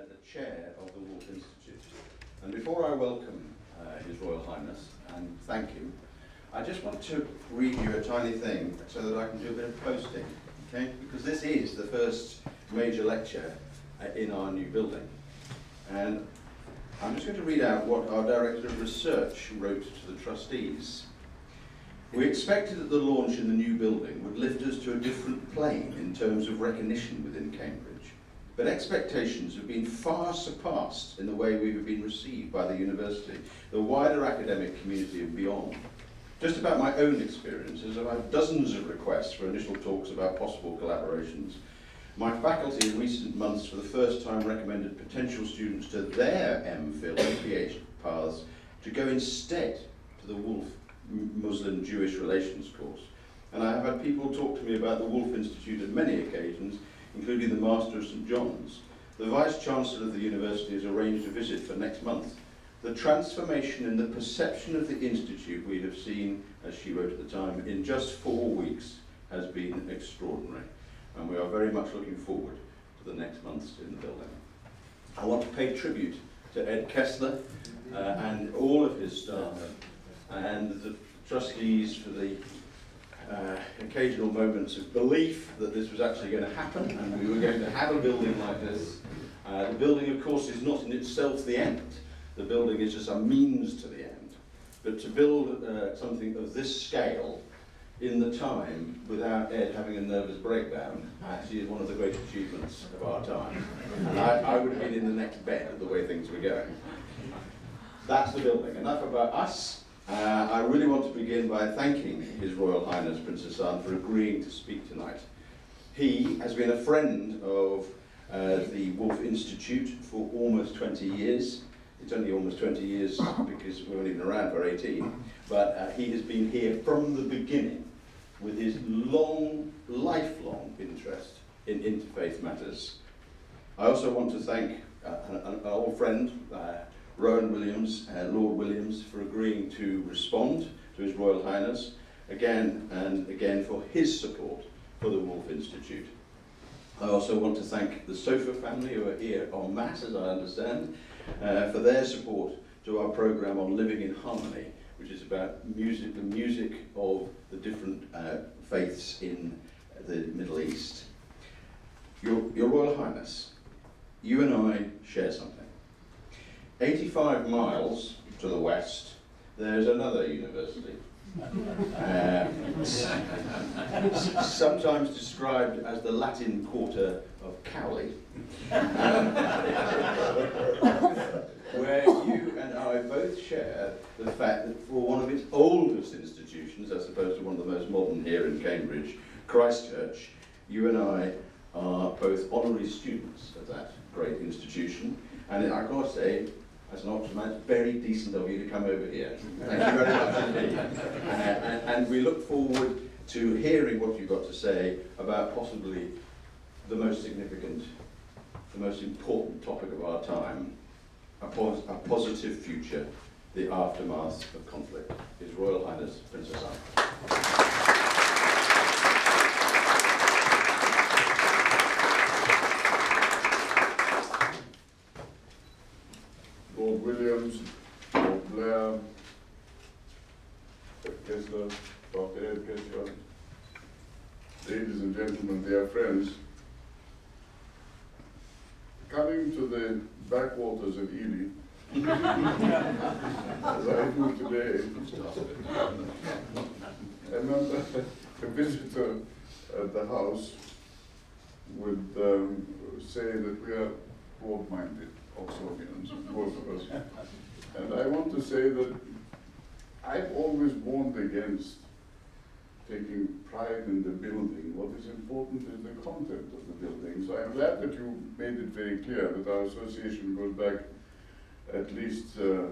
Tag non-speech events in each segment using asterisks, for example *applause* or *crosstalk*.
uh, the chair of the Woolf Institute. And before I welcome uh, His Royal Highness and thank him, I just want to read you a tiny thing so that I can do a bit of posting, okay? Because this is the first major lecture uh, in our new building. And I'm just going to read out what our Director of Research wrote to the trustees. We expected that the launch in the new building would lift us to a different plane in terms of recognition within Cambridge. But expectations have been far surpassed in the way we have been received by the university, the wider academic community and beyond. Just about my own experiences, I've had dozens of requests for initial talks about possible collaborations. My faculty in recent months for the first time recommended potential students to their MPhil and PhD paths to go instead to the Woolf Muslim Jewish Relations course. And I have had people talk to me about the Woolf Institute on many occasions, including the Master of St John's. The Vice Chancellor of the University has arranged a visit for next month. The transformation in the perception of the Institute we have seen, as she wrote at the time, in just four weeks has been extraordinary. And we are very much looking forward to the next months in the building. I want to pay tribute to Ed Kessler uh, and all of his staff and the trustees for the uh, occasional moments of belief that this was actually going to happen and we were going to have a building like this. Uh, the building, of course, is not in itself the end. The building is just a means to the end. But to build uh, something of this scale in the time without Ed having a nervous breakdown actually is one of the great achievements of our time. And I, I would have been in the next bed the way things were going. That's the building. Enough about us. Uh, I really want to begin by thanking His Royal Highness Prince Hassan for agreeing to speak tonight. He has been a friend of uh, the Woolf Institute for almost 20 years. It's only almost 20 years because we weren't even around for 18, but uh, he has been here from the beginning with his long, lifelong interest in interfaith matters. I also want to thank uh, an, an old friend, uh, Rowan Williams, uh, Lord Williams, for agreeing to respond to His Royal Highness again and again for his support for the Woolf Institute. I also want to thank the Sofa family who are here en masse, as I understand, uh, for their support to our programme on living in harmony, which is about music, the music of the different uh, faiths in the Middle East. Your, Your Royal Highness, you and I share something. 85 miles to the west, there's another university. Uh, sometimes described as the Latin quarter of Cowley, um, where you and I both share the fact that for one of its oldest institutions, as opposed to one of the most modern here in Cambridge, Christ Church, you and I are both honorary students of that great institution. And I've got to say, as an it's very decent of you to come over here. Thank you very much indeed. And, and we look forward to hearing what you've got to say about possibly the most significant, the most important topic of our time, a, pos a positive future, the aftermath of conflict. His Royal Highness Prince Hassan. Lord Williams, Lord Blair, Kessler, Dr. Ed Kessler, ladies dear friends, coming to the backwaters of Ely, as I do today, remember a visitor at the house would um, say that we are broad-minded. Oxonians, both of us. And I want to say that I've always warned against taking pride in the building. What is important is the content of the building. So I'm glad that you made it very clear that our association goes back at least uh,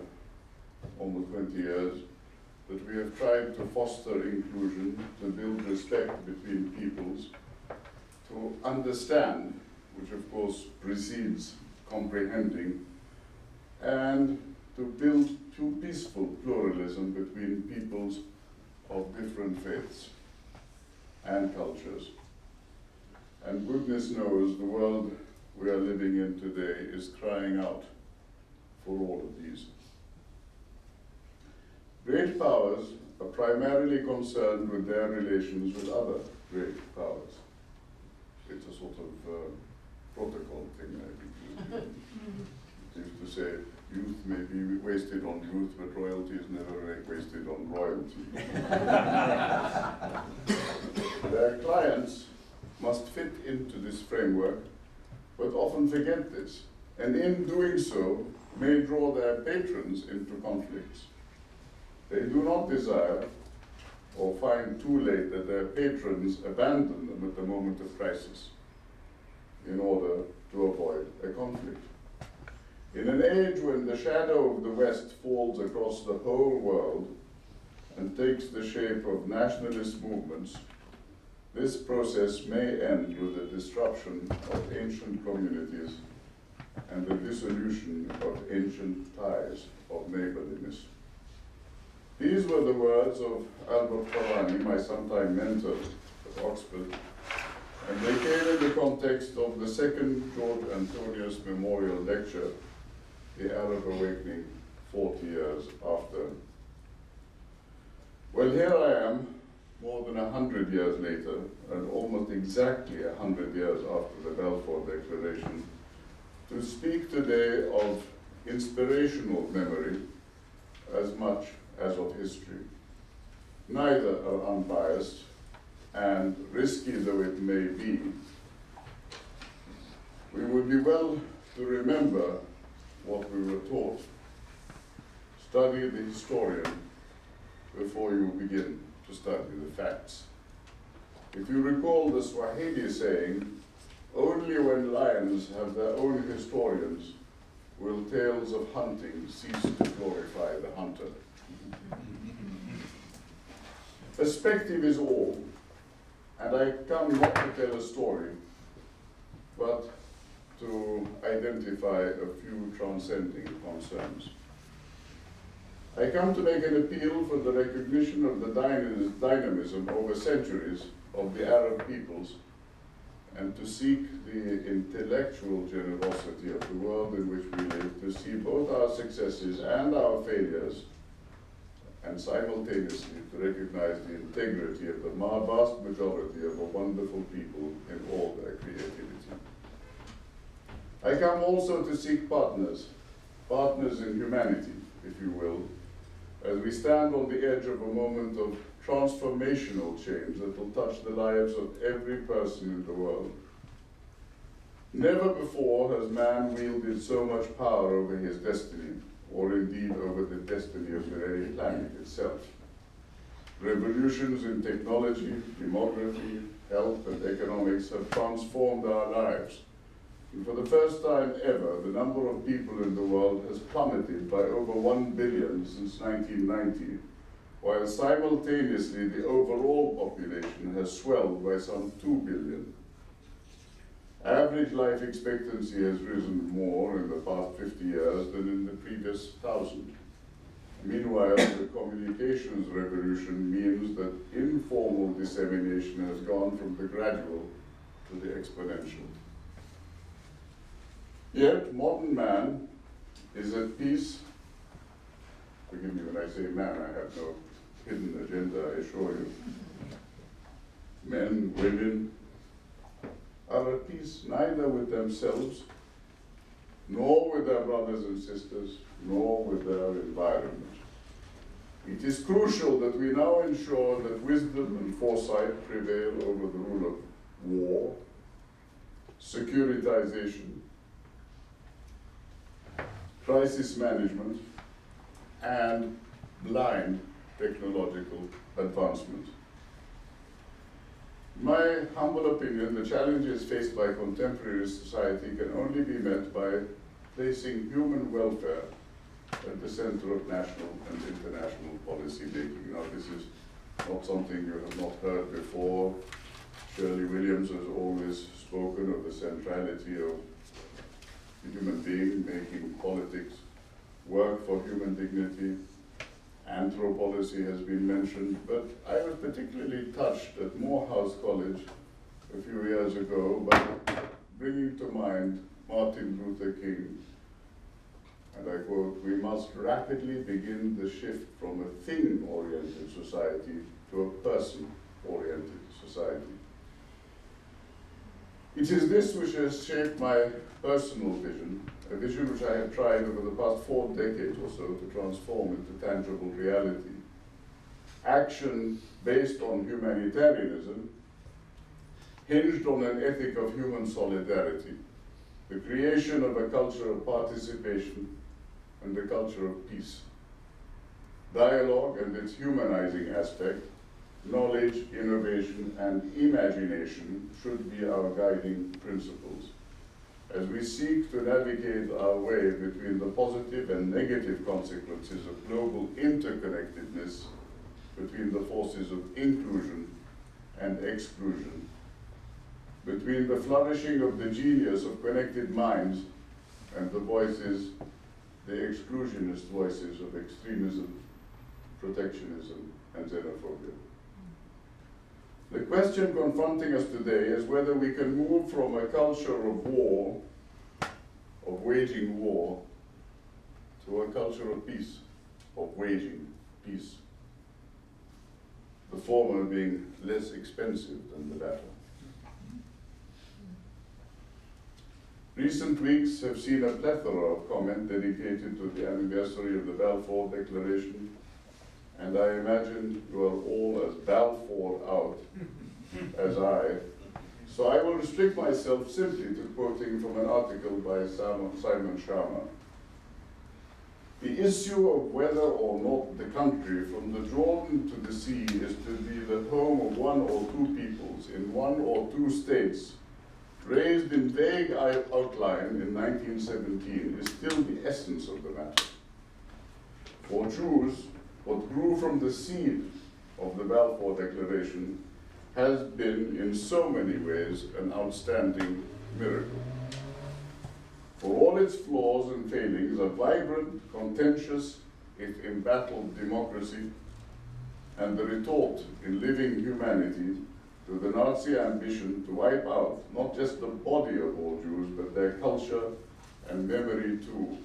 almost 20 years, that we have tried to foster inclusion, to build respect between peoples, to understand, which of course precedes comprehending, and to build true peaceful pluralism between peoples of different faiths and cultures. And goodness knows the world we are living in today is crying out for all of these. Great powers are primarily concerned with their relations with other great powers. It's a sort of uh, protocol thing, I think. *laughs* Used *laughs* to say youth may be wasted on youth, but royalty is never wasted on royalty. *laughs* Their clients must fit into this framework, but often forget this, and in doing so, may draw their patrons into conflicts. They do not desire or find too late that their patrons abandon them at the moment of crisis in order to avoid a conflict. In an age when the shadow of the West falls across the whole world and takes the shape of nationalist movements, this process may end with the disruption of ancient communities and the dissolution of ancient ties of neighborliness. These were the words of Albert Hourani, my sometime mentor at Oxford, and they came in the context of the second George Antonius Memorial Lecture, The Arab Awakening, 40 years after. Well, here I am, more than a hundred years later, and almost exactly a hundred years after the Balfour Declaration, to speak today of inspirational memory as much as of history. Neither are unbiased, and risky though it may be, we would be well to remember what we were taught. Study the historian before you begin to study the facts. If you recall the Swahili saying, only when lions have their own historians will tales of hunting cease to glorify the hunter. Perspective is all, and I come not to tell a story, but to identify a few transcending concerns. I come to make an appeal for the recognition of the dynamism over centuries of the Arab peoples and to seek the intellectual generosity of the world in which we live, to see both our successes and our failures, and simultaneously to recognize the integrity of the vast majority of a wonderful people in all their creativity. I come also to seek partners, partners in humanity, if you will, as we stand on the edge of a moment of transformational change that will touch the lives of every person in the world. Never before has man wielded so much power over his destiny, or indeed over the destiny of the very planet itself. Revolutions in technology, demography, health, and economics have transformed our lives. And for the first time ever, the number of people in the world has plummeted by over 1 billion since 1990 while simultaneously the overall population has swelled by some 2 billion. Average life expectancy has risen more in the past 50 years than in the previous thousand. Meanwhile, the communications revolution means that informal dissemination has gone from the gradual to the exponential. Yet, modern man is at peace. Forgive me when I say man, I have no hidden agenda, I assure you. Men, women are at peace neither with themselves, nor with their brothers and sisters, nor with their environment. It is crucial that we now ensure that wisdom and foresight prevail over the rule of war, securitization, crisis management, and blind technological advancement. My humble opinion, the challenges faced by contemporary society can only be met by placing human welfare at the center of national and international policy making. Now, this is not something you have not heard before. Shirley Williams has always spoken of the centrality of human being making politics work for human dignity, anthropology has been mentioned, but I was particularly touched at Morehouse College a few years ago by bringing to mind Martin Luther King, and I quote, we must rapidly begin the shift from a thing-oriented society to a person-oriented society. It is this which has shaped my personal vision, a vision which I have tried over the past four decades or so to transform into tangible reality. Action based on humanitarianism, hinged on an ethic of human solidarity, the creation of a culture of participation and a culture of peace. Dialogue and its humanizing aspect knowledge, innovation, and imagination should be our guiding principles. As we seek to navigate our way between the positive and negative consequences of global interconnectedness between the forces of inclusion and exclusion, between the flourishing of the genius of connected minds and the voices, the exclusionist voices of extremism, protectionism, and xenophobia. The question confronting us today is whether we can move from a culture of war, of waging war, to a culture of peace, of waging peace. The former being less expensive than the latter. Recent weeks have seen a plethora of comment dedicated to the anniversary of the Balfour Declaration and I imagine you are all as Balfour out as I. So I will restrict myself simply to quoting from an article by Simon Schama. The issue of whether or not the country from the Jordan to the sea is to be the home of one or two peoples in one or two states, raised in vague outline in 1917, is still the essence of the matter. For Jews, what grew from the seed of the Balfour Declaration has been in so many ways an outstanding miracle. For all its flaws and failings, a vibrant, contentious, if embattled democracy, and the retort in living humanity to the Nazi ambition to wipe out not just the body of all Jews, but their culture and memory too.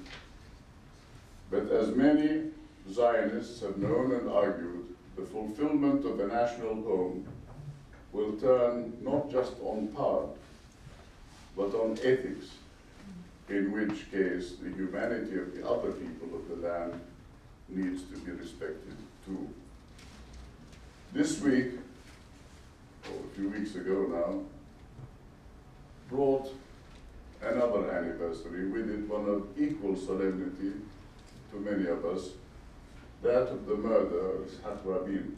But as many Zionists have known and argued the fulfillment of the national home will turn not just on power, but on ethics, in which case the humanity of the other people of the land needs to be respected too. This week, or a few weeks ago now, brought another anniversary, with it one of equal solemnity to many of us, that of the murder of Yitzhak Rabin,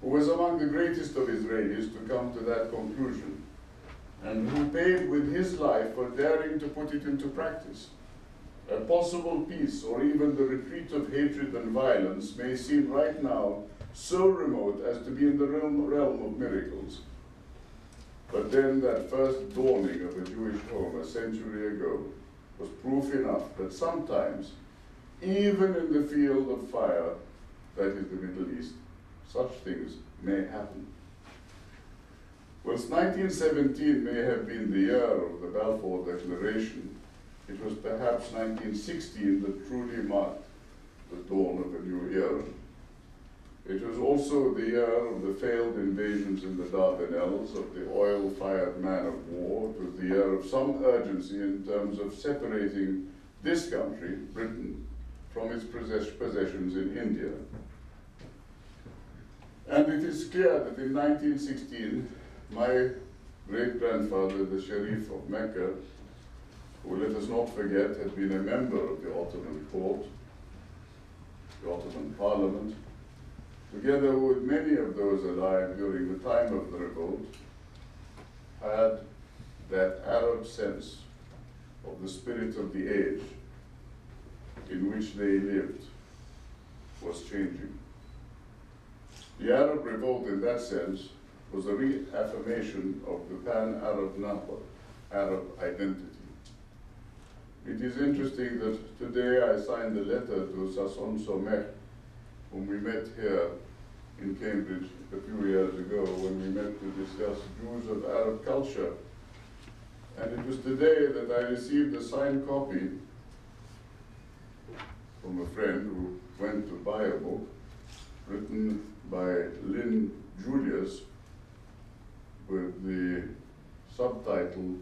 who was among the greatest of Israelis to come to that conclusion, and who paid with his life for daring to put it into practice. A possible peace or even the retreat of hatred and violence may seem right now so remote as to be in the realm, realm of miracles. But then that first dawning of a Jewish home a century ago was proof enough that sometimes even in the field of fire, that is the Middle East, such things may happen. Whilst 1917 may have been the year of the Balfour Declaration, it was perhaps 1916 that truly marked the dawn of a new era. It was also the year of the failed invasions in the Dardanelles, of the oil-fired man of war. It was the year of some urgency in terms of separating this country, Britain, from its possessions in India. And it is clear that in 1916, my great-grandfather, the Sharif of Mecca, who let us not forget had been a member of the Ottoman court, the Ottoman parliament, together with many of those alive during the time of the revolt, had that Arab sense of the spirit of the age in which they lived was changing. The Arab revolt, in that sense, was a reaffirmation of the pan-Arab Nahda, Arab identity. It is interesting that today I signed a letter to Sasson Somekh, whom we met here in Cambridge a few years ago when we met to discuss Jews of Arab culture And it was today that I received a signed copy from a friend who went to buy a book written by Lyn Julius with the subtitle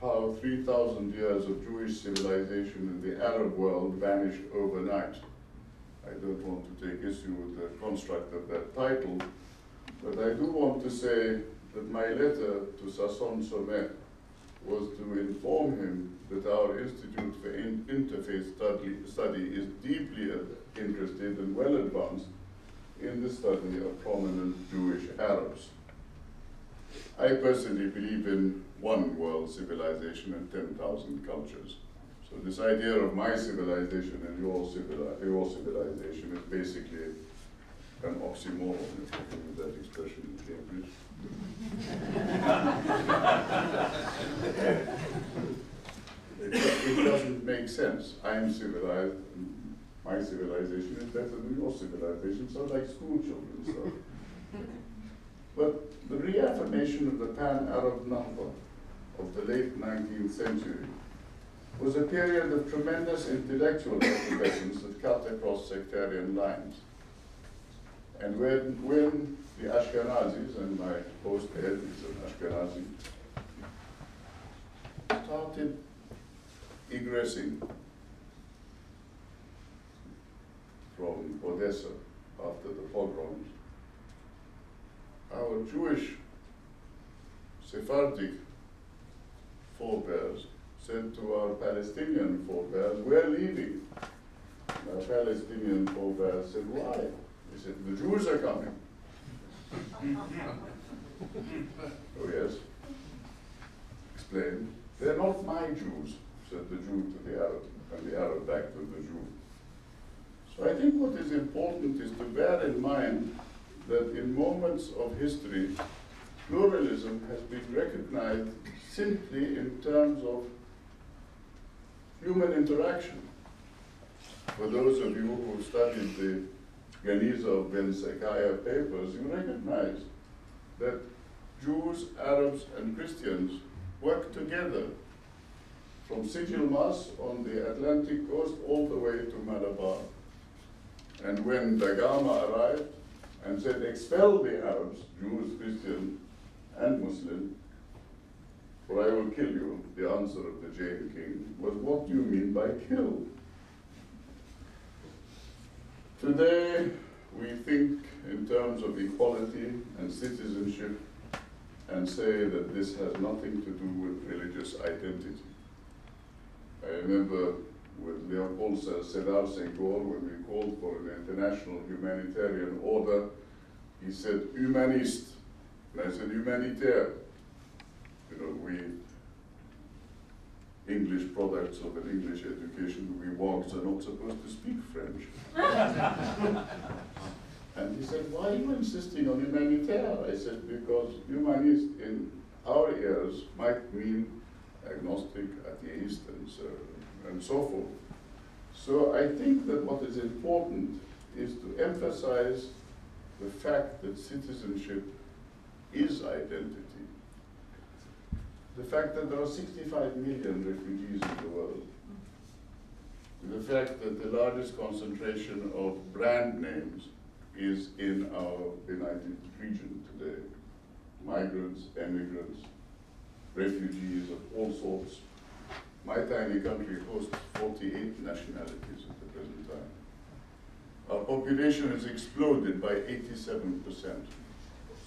How 3,000 Years of Jewish Civilization in the Arab World Vanished Overnight. I don't want to take issue with the construct of that title, but I do want to say that my letter to Sasson Somekh was to inform him that our Institute for In- Interfaith study, study is deeply interested and well advanced in the study of prominent Jewish Arabs. I personally believe in one world civilization and 10,000 cultures. So this idea of my civilization and your, civili- your civilization is basically an oxymoron, if can use that expression in Cambridge. It, doesn't make sense. I'm civilized, and my civilization is better than your civilization, so like school children stuff. But the reaffirmation of the pan-Arab Nahda of the late 19th century was a period of tremendous intellectual effervescence that cut across sectarian lines. And when, when the Ashkenazis, and my host head is an Ashkenazi, started egressing from Odessa after the pogroms, our Jewish Sephardic forebears said to our Palestinian forebears, we're leaving. And our Palestinian forebears said, why? They said, the Jews are coming. Oh yes. Explained, they're not my Jews, said the Jew to the Arab, and the Arab back to the Jew. So I think what is important is to bear in mind that in moments of history, pluralism has been recognized simply in terms of human interaction. For those of you who studied the Genizov Ben Sekaya papers, you recognize that Jews, Arabs, and Christians work together from Sijilmas on the Atlantic coast all the way to Malabar. And when Da Gama arrived and said, expel the Arabs, Jews, Christian, and Muslim, for I will kill you, the answer of the Jain king was, what do you mean by kill? Today, we think in terms of equality and citizenship and say that this has nothing to do with religious identity. I remember with Leopold Sedar Senghor, when we called for an international humanitarian order, he said, humanist. And I said, humanitaire. You know, we English products of an English education, we wogs are not supposed to speak French. *laughs* and he said, why are you insisting on humanitaire? I said, because humanist in our ears might mean agnostic, atheist, and so, and so forth. So I think that what is important is to emphasize the fact that citizenship is identity. The fact that there are 65 million refugees in the world. The fact that the largest concentration of brand names is in our United region today. Migrants, emigrants, refugees of all sorts. My tiny country hosts 48 nationalities at the present time. Our population has exploded by 87%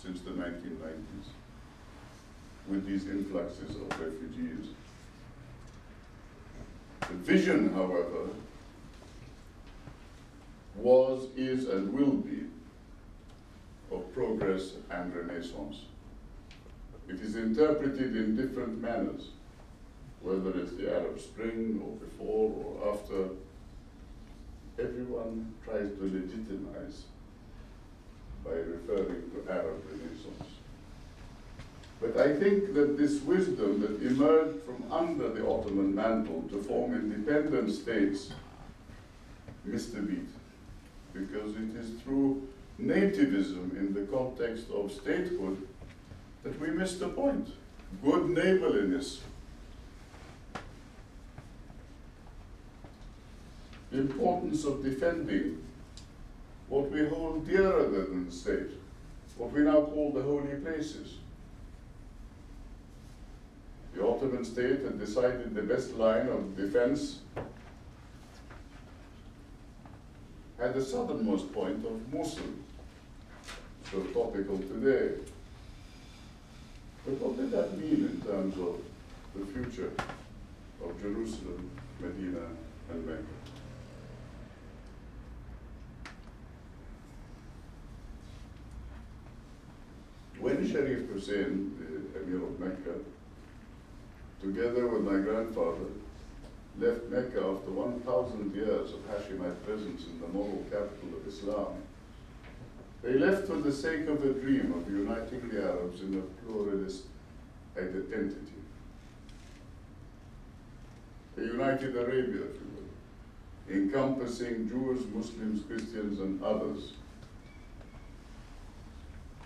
since the 1990s with these influxes of refugees. The vision, however, was, is, and will be of progress and renaissance. It is interpreted in different manners, whether it's the Arab Spring or before or after. Everyone tries to legitimize by referring to Arab Renaissance. But I think that this wisdom that emerged from under the Ottoman mantle to form independent states missed a beat, because it is through nativism in the context of statehood that we missed the point. Good neighborliness. The importance of defending what we hold dearer than the state, what we now call the holy places. The Ottoman state had decided the best line of defense at the southernmost point of Mosul, so topical today. But what did that mean in terms of the future of Jerusalem, Medina, and Mecca? When Sharif Hussein, the Emir of Mecca, together with my grandfather, left Mecca after 1,000 years of Hashemite presence in the moral capital of Islam, they left for the sake of a dream of uniting the Arabs in a pluralist identity. A united Arabia, if you will, encompassing Jews, Muslims, Christians, and others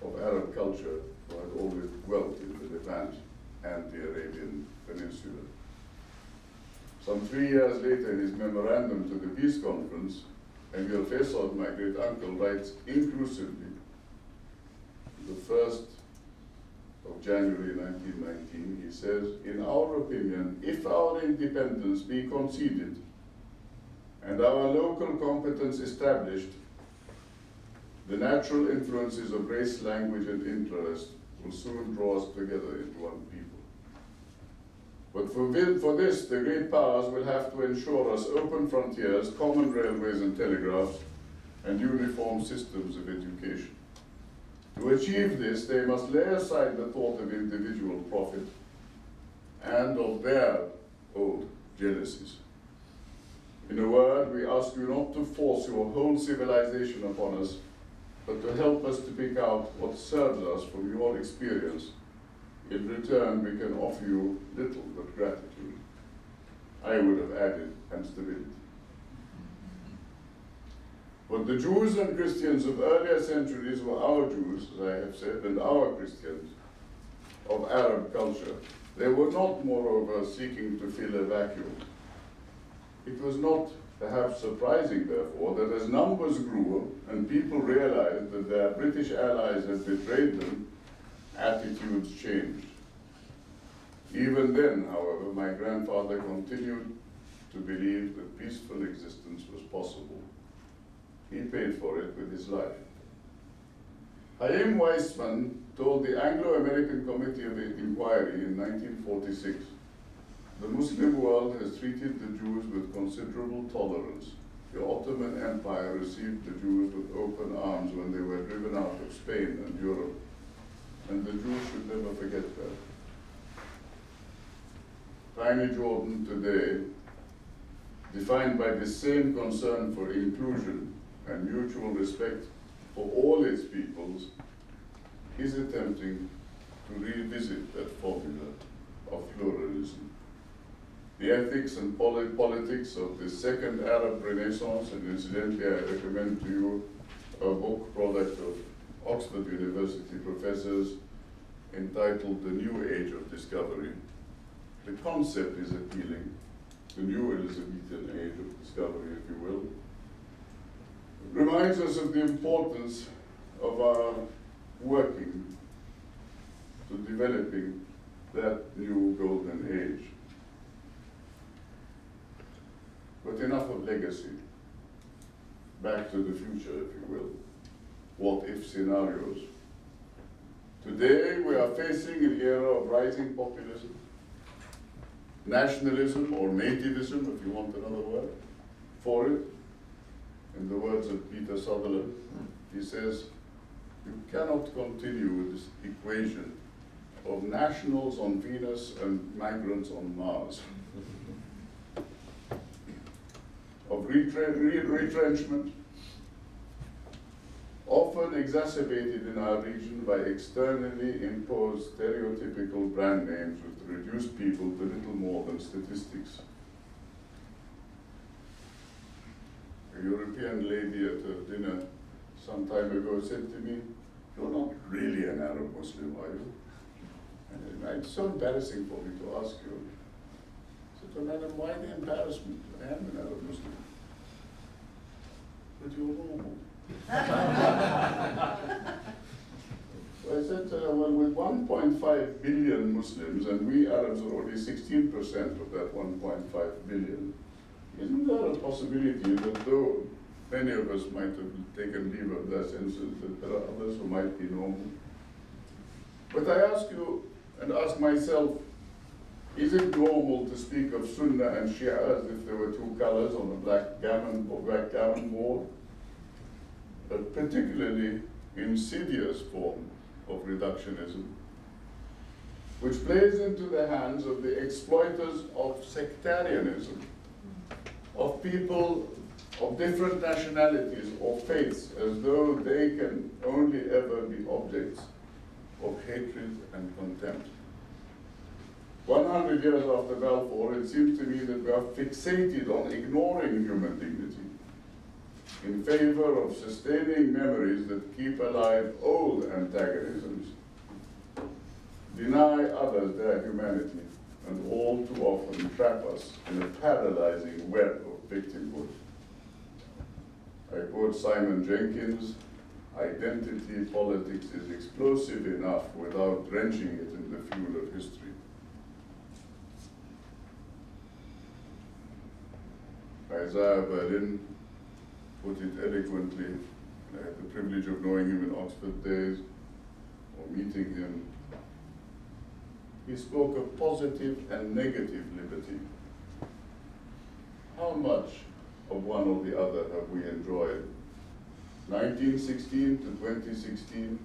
of Arab culture who had always dwelt in the Levant and the Arabian Peninsula. Some three years later, in his memorandum to the Peace Conference, Emir Faisal, my great uncle, writes inclusively, the 1st of January 1919, he says, in our opinion, if our independence be conceded and our local competence established, the natural influences of race, language, and interest will soon draw us together into one. But for, for this, the great powers will have to ensure us open frontiers, common railways and telegraphs, and uniform systems of education. To achieve this, they must lay aside the thought of individual profit and of their old jealousies. In a word, we ask you not to force your whole civilization upon us, but to help us to pick out what serves us from your experience in return, we can offer you little but gratitude. I would have added, and stability. But the Jews and Christians of earlier centuries were our Jews, as I have said, and our Christians of Arab culture. They were not, moreover, seeking to fill a vacuum. It was not perhaps surprising, therefore, that as numbers grew and people realized that their British allies had betrayed them, attitudes changed. Even then, however, my grandfather continued to believe that peaceful existence was possible. He paid for it with his life. Chaim Weizmann told the Anglo-American Committee of Inquiry in 1946, the Muslim world has treated the Jews with considerable tolerance. The Ottoman Empire received the Jews with open arms when they were driven out of Spain and Europe and the Jews should never forget that. Tiny Jordan today, defined by the same concern for inclusion and mutual respect for all its peoples, is attempting to revisit that formula of pluralism. The ethics and polit politics of the second Arab Renaissance, and incidentally I recommend to you a book product of Oxford University professors entitled The New Age of Discovery. The concept is appealing, the new Elizabethan age of discovery, if you will. It reminds us of the importance of our working to developing that new golden age. But enough of legacy. Back to the future, if you will. What if scenarios? Today we are facing an era of rising populism, nationalism or nativism, if you want another word, for it. In the words of Peter Sutherland, he says, you cannot continue with this equation of nationals on Venus and migrants on Mars. of retrenchment, often exacerbated in our region by externally imposed stereotypical brand names which reduce people to little more than statistics. A European lady at a dinner some time ago said to me, you're not really an Arab Muslim, are you? And it's so embarrassing for me to ask you. I said, oh, well, madam, why the embarrassment? I am an Arab Muslim. but you're normal. So I said, uh, well, with 1.5 billion Muslims, and we Arabs are only 16% of that 1.5 billion, isn't there a possibility that though many of us might have taken leave of their senses, that there are others who might be normal? But I ask you, and ask myself, is it normal to speak of Sunnah and Shia as if there were two colors on a black gammon or black gammon board? A particularly insidious form of reductionism, which plays into the hands of the exploiters of sectarianism, of people of different nationalities or faiths, as though they can only ever be objects of hatred and contempt. 100 years after Balfour, it seems to me that we are fixated on ignoring human dignity in favor of sustaining memories that keep alive old antagonisms, deny others their humanity, and all too often trap us in a paralyzing web of victimhood. I quote Simon Jenkins, identity politics is explosive enough without drenching it in the fuel of history. Isaiah Berlin put it eloquently. I had the privilege of knowing him in Oxford days or meeting him. He spoke of positive and negative liberty. How much of one or the other have we enjoyed? 1916 to 2016,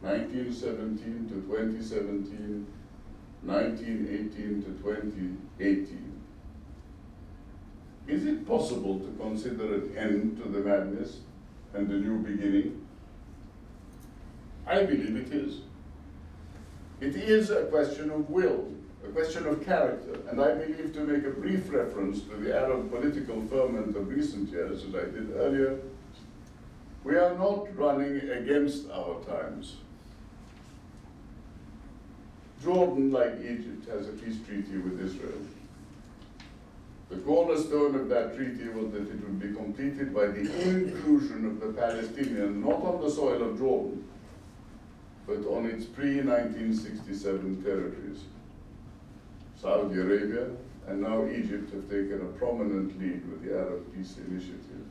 1917 to 2017, 1918 to 2018. Is it possible to consider an end to the madness and a new beginning? I believe it is. It is a question of will, a question of character, and I believe to make a brief reference to the Arab political ferment of recent years, as I did earlier, we are not running against our times. Jordan, like Egypt, has a peace treaty with Israel. The cornerstone of that treaty was that it would be completed by the inclusion of the Palestinians, not on the soil of Jordan, but on its pre-1967 territories. Saudi Arabia and now Egypt have taken a prominent lead with the Arab Peace Initiative.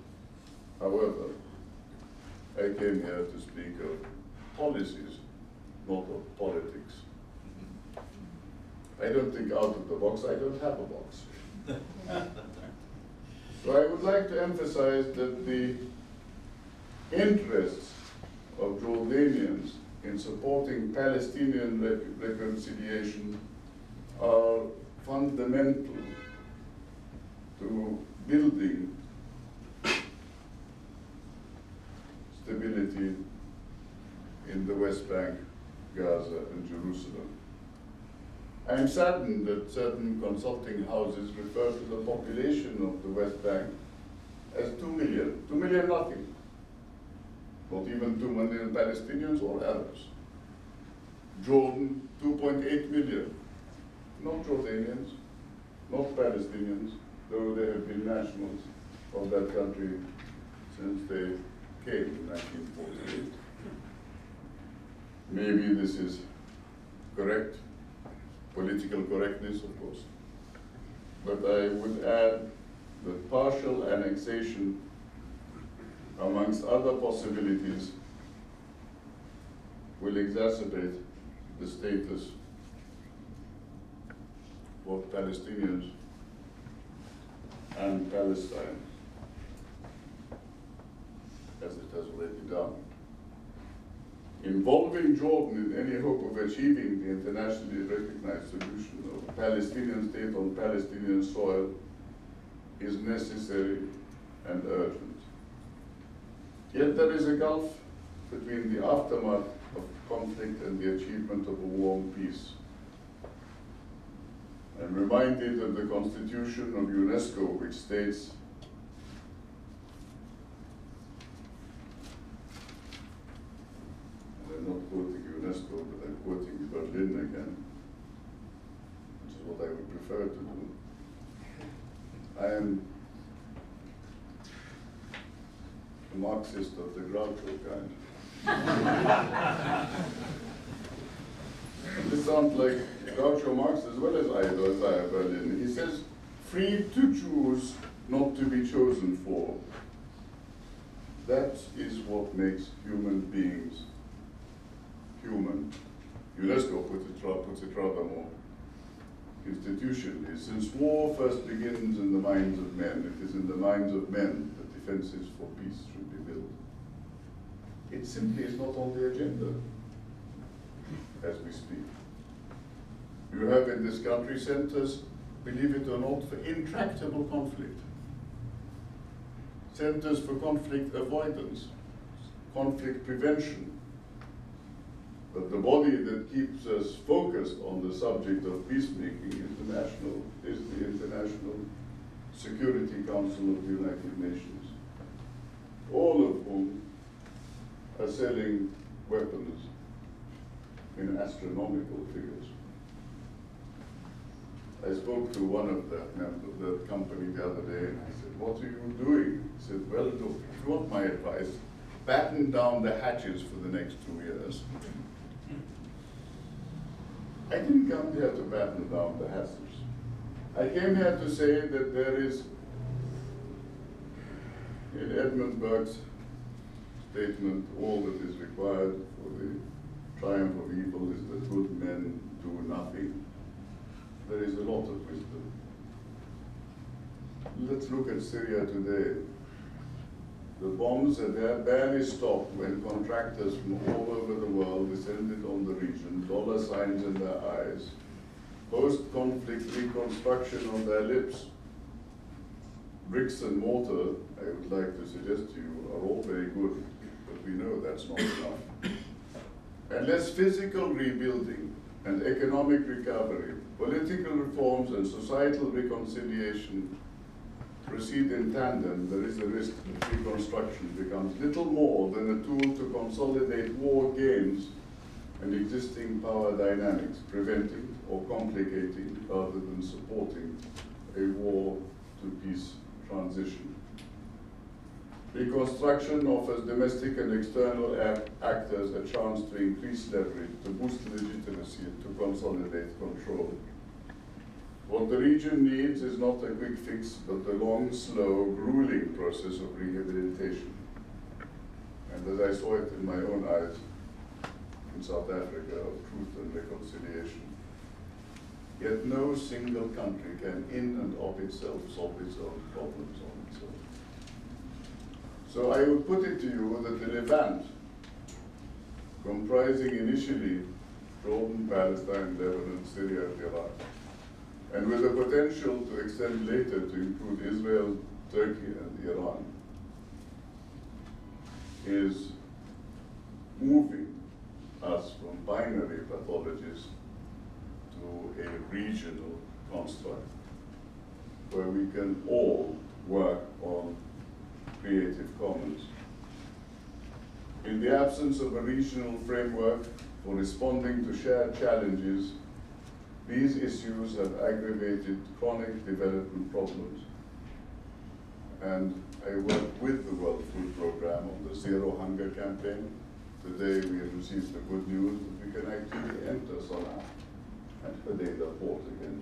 However, I came here to speak of policies, not of politics. I don't think out of the box, I don't have a box. So I would like to emphasize that the interests of Jordanians in supporting Palestinian re reconciliation are fundamental to building stability in the West Bank, Gaza, and Jerusalem. I am saddened that certain consulting houses refer to the population of the West Bank as 2 million. 2 million nothing. Not even 2 million Palestinians or Arabs. Jordan, 2.8 million. Not Jordanians, not Palestinians, though they have been nationals of that country since they came in 1948. Maybe this is correct, political correctness, of course. But I would add that partial annexation, amongst other possibilities, will exacerbate the status of Palestinians and Palestine as it has already done. Involving Jordan in any hope of achieving the internationally recognized solution of Palestinian state on Palestinian soil is necessary and urgent. Yet there is a gulf between the aftermath of conflict and the achievement of a warm peace. I'm reminded of the constitution of UNESCO, which states I'm not quoting UNESCO, but I'm quoting Berlin again, which is what I would prefer to do. I am a Marxist of the Groucho kind. *laughs* this sounds like Groucho Marx as well as Isaiah Berlin. He says, free to choose, not to be chosen for. That is what makes human beings human. UNESCO puts it, puts it rather more institutionally. Since war first begins in the minds of men, it is in the minds of men that defenses for peace should be built. It simply is not on the agenda as we speak. You have in this country centers, believe it or not, for intractable conflict. Centers for conflict avoidance, conflict prevention. But the body that keeps us focused on the subject of peacemaking international is the International Security Council of the United Nations, all of whom are selling weapons in astronomical figures. I spoke to one of the members of the company the other day and I said, what are you doing? He said, well, if you want my advice, batten down the hatches for the next two years. I didn't come here to batten down the hatches. I came here to say that there is, in Edmund Burke's statement, all that is required for the triumph of evil is that good men do nothing there is a lot of wisdom. Let's look at Syria today. The bombs had barely stopped when contractors from all over the world descended on the region, dollar signs in their eyes, post-conflict reconstruction on their lips. Bricks and mortar, I would like to suggest to you, are all very good, but we know that's not enough. Unless physical rebuilding and economic recovery political reforms and societal reconciliation proceed in tandem, there is a risk that reconstruction becomes little more than a tool to consolidate war gains and existing power dynamics, preventing or complicating rather than supporting a war to peace transition. Reconstruction offers domestic and external actors a chance to increase leverage, to boost legitimacy, and to consolidate control. What the region needs is not a quick fix, but a long, slow, grueling process of rehabilitation. And as I saw it in my own eyes in South Africa, of truth and reconciliation. Yet no single country can in and of itself solve its own problems on its own. So I would put it to you that the Levant, comprising initially Jordan, Palestine, Lebanon, Syria, and Iraq, and with the potential to extend later to include Israel, Turkey, and Iran, is moving us from binary pathologies to a regional construct where we can all work on creative commons. In the absence of a regional framework for responding to shared challenges these issues have aggravated chronic development problems. And I work with the World Food Programme on the Zero Hunger campaign. Today we have received the good news that we can actually enter Sana'a and Hodeida port again.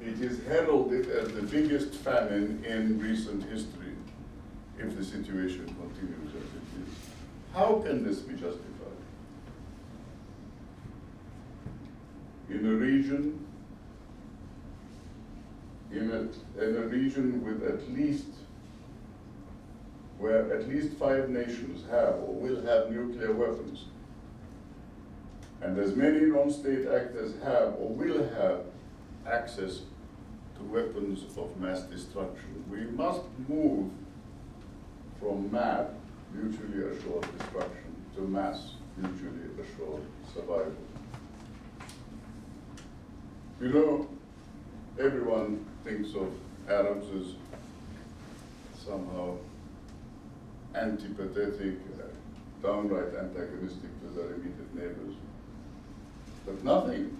It is heralded as the biggest famine in recent history if the situation continues as it is. How can this be justified? In a region in a, in a region with at least where at least five nations have or will have nuclear weapons. And as many non-state actors have or will have access to weapons of mass destruction. We must move from MAD, mutually assured destruction, to mass, mutually assured survival. You know, everyone thinks of Arabs as somehow antipathetic, uh, downright antagonistic to their immediate neighbors. But nothing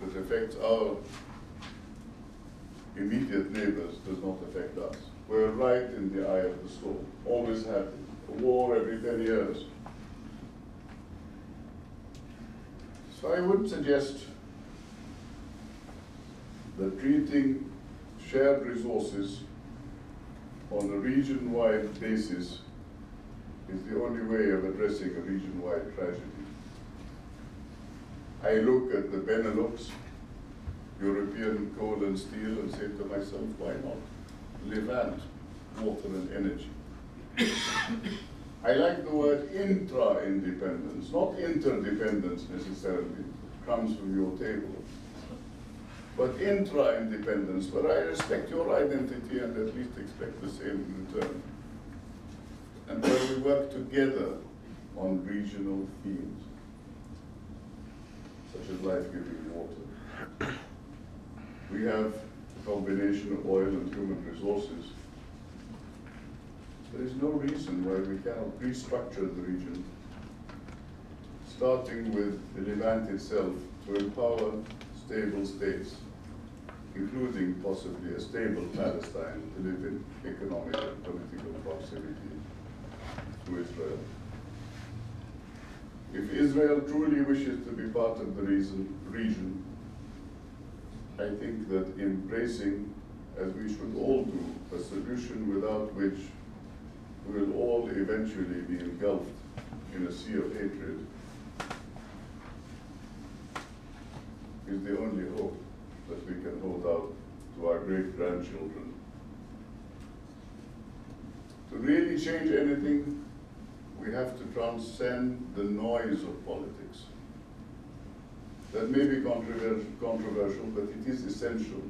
that affects our immediate neighbors does not affect us. We're right in the eye of the storm, always have. A war every 10 years. So I would suggest that treating shared resources on a region-wide basis is the only way of addressing a region-wide tragedy. I look at the Benelux, European coal and steel, and say to myself, why not Levant, water and energy? I like the word intra-independence, not interdependence necessarily, comes from your table. But intra-independence, where I respect your identity and at least expect the same in return. And where we work together on regional themes, such as life-giving water. We have a combination of oil and human resources there is no reason why we cannot restructure the region, starting with the Levant itself to empower stable states, including possibly a stable Palestine to live in economic and political proximity to Israel. If Israel truly wishes to be part of the reason, region, I think that embracing, as we should all do, a solution without which we will all eventually be engulfed in a sea of hatred is the only hope that we can hold out to our great grandchildren. To really change anything, we have to transcend the noise of politics. That may be controversial, but it is essential.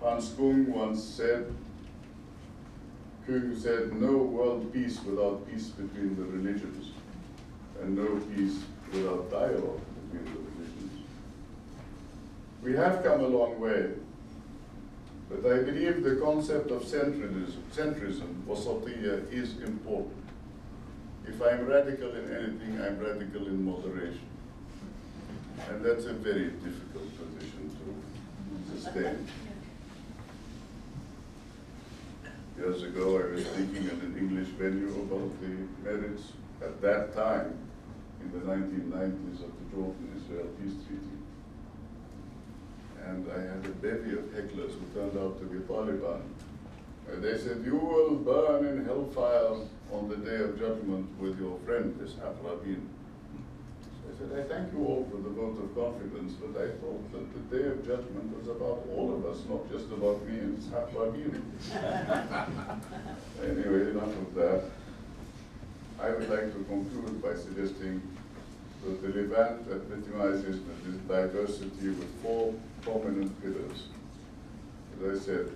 Hans Kung once said, Kung said, no world peace without peace between the religions, and no peace without dialogue between the. We have come a long way, but I believe the concept of centrism, centrism wasatiyya, is important. If I'm radical in anything, I'm radical in moderation. And that's a very difficult position to sustain. Years ago, I was speaking at an English venue about the merits at that time, in the 1990s, of the Jordan-Israel peace treaty. And I had a bevy of hecklers who turned out to be Taliban. And they said, you will burn in hellfire on the day of judgment with your friend, Ishaq Rabin. I said, I thank you all for the vote of confidence, but I thought that the day of judgment was about all of us, not just about me and Ishaq Rabin. *laughs* anyway, enough of that. I would like to conclude by suggesting that the Levant epitomizes this diversity with four prominent pillars. As I said,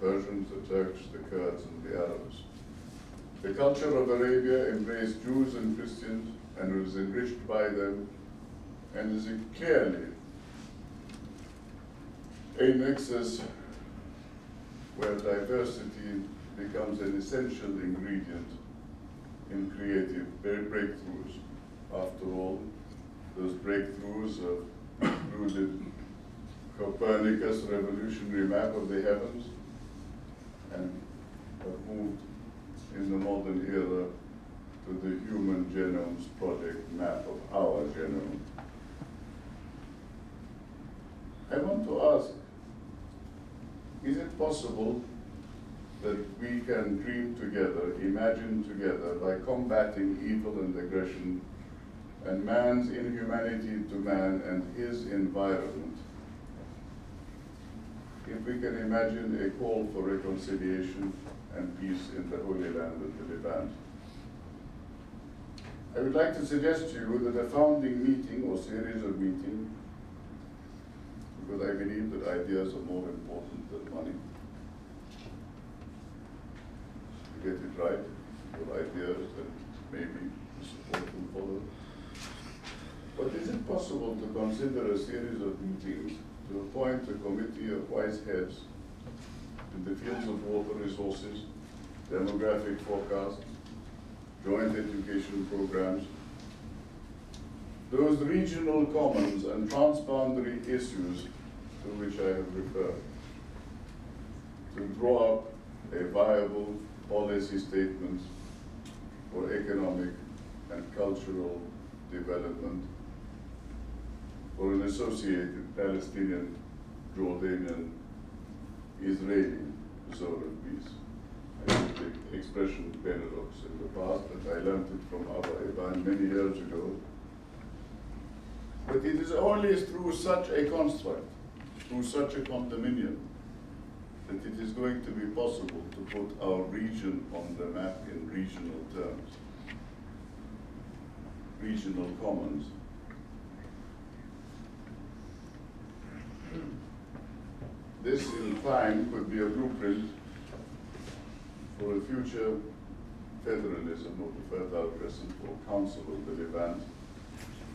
Persians, the Turks, the Kurds, and the Arabs. The culture of Arabia embraced Jews and Christians and was enriched by them and is clearly a nexus where diversity becomes an essential ingredient in creative breakthroughs. After all, those breakthroughs have included *coughs* Copernicus' revolutionary map of the heavens and have moved in the modern era to the Human Genomes Project map of our genome. I want to ask, is it possible that we can dream together, imagine together, by combating evil and aggression and man's inhumanity to man and his environment, if we can imagine a call for reconciliation and peace in the Holy Land of the Levant. I would like to suggest to you that a founding meeting or series of meetings, because I believe that ideas are more important than money. To get it right, your ideas, then maybe support will follow. But is it possible to consider a series of meetings to appoint a committee of wise heads in the fields of water resources, demographic forecast, joint education programs, those regional commons and transboundary issues to which I have referred, to draw up a viable policy statement for economic and cultural development for an associated Palestinian, Jordanian, Israeli zone of peace. I used the expression Benelux in the past, and I learned it from Abba Eban many years ago. But it is only through such a construct, through such a condominium, that it is going to be possible to put our region on the map in regional terms, regional commons. This in time could be a blueprint for a future federalism of the Fertile Crescent or Council of the Levant,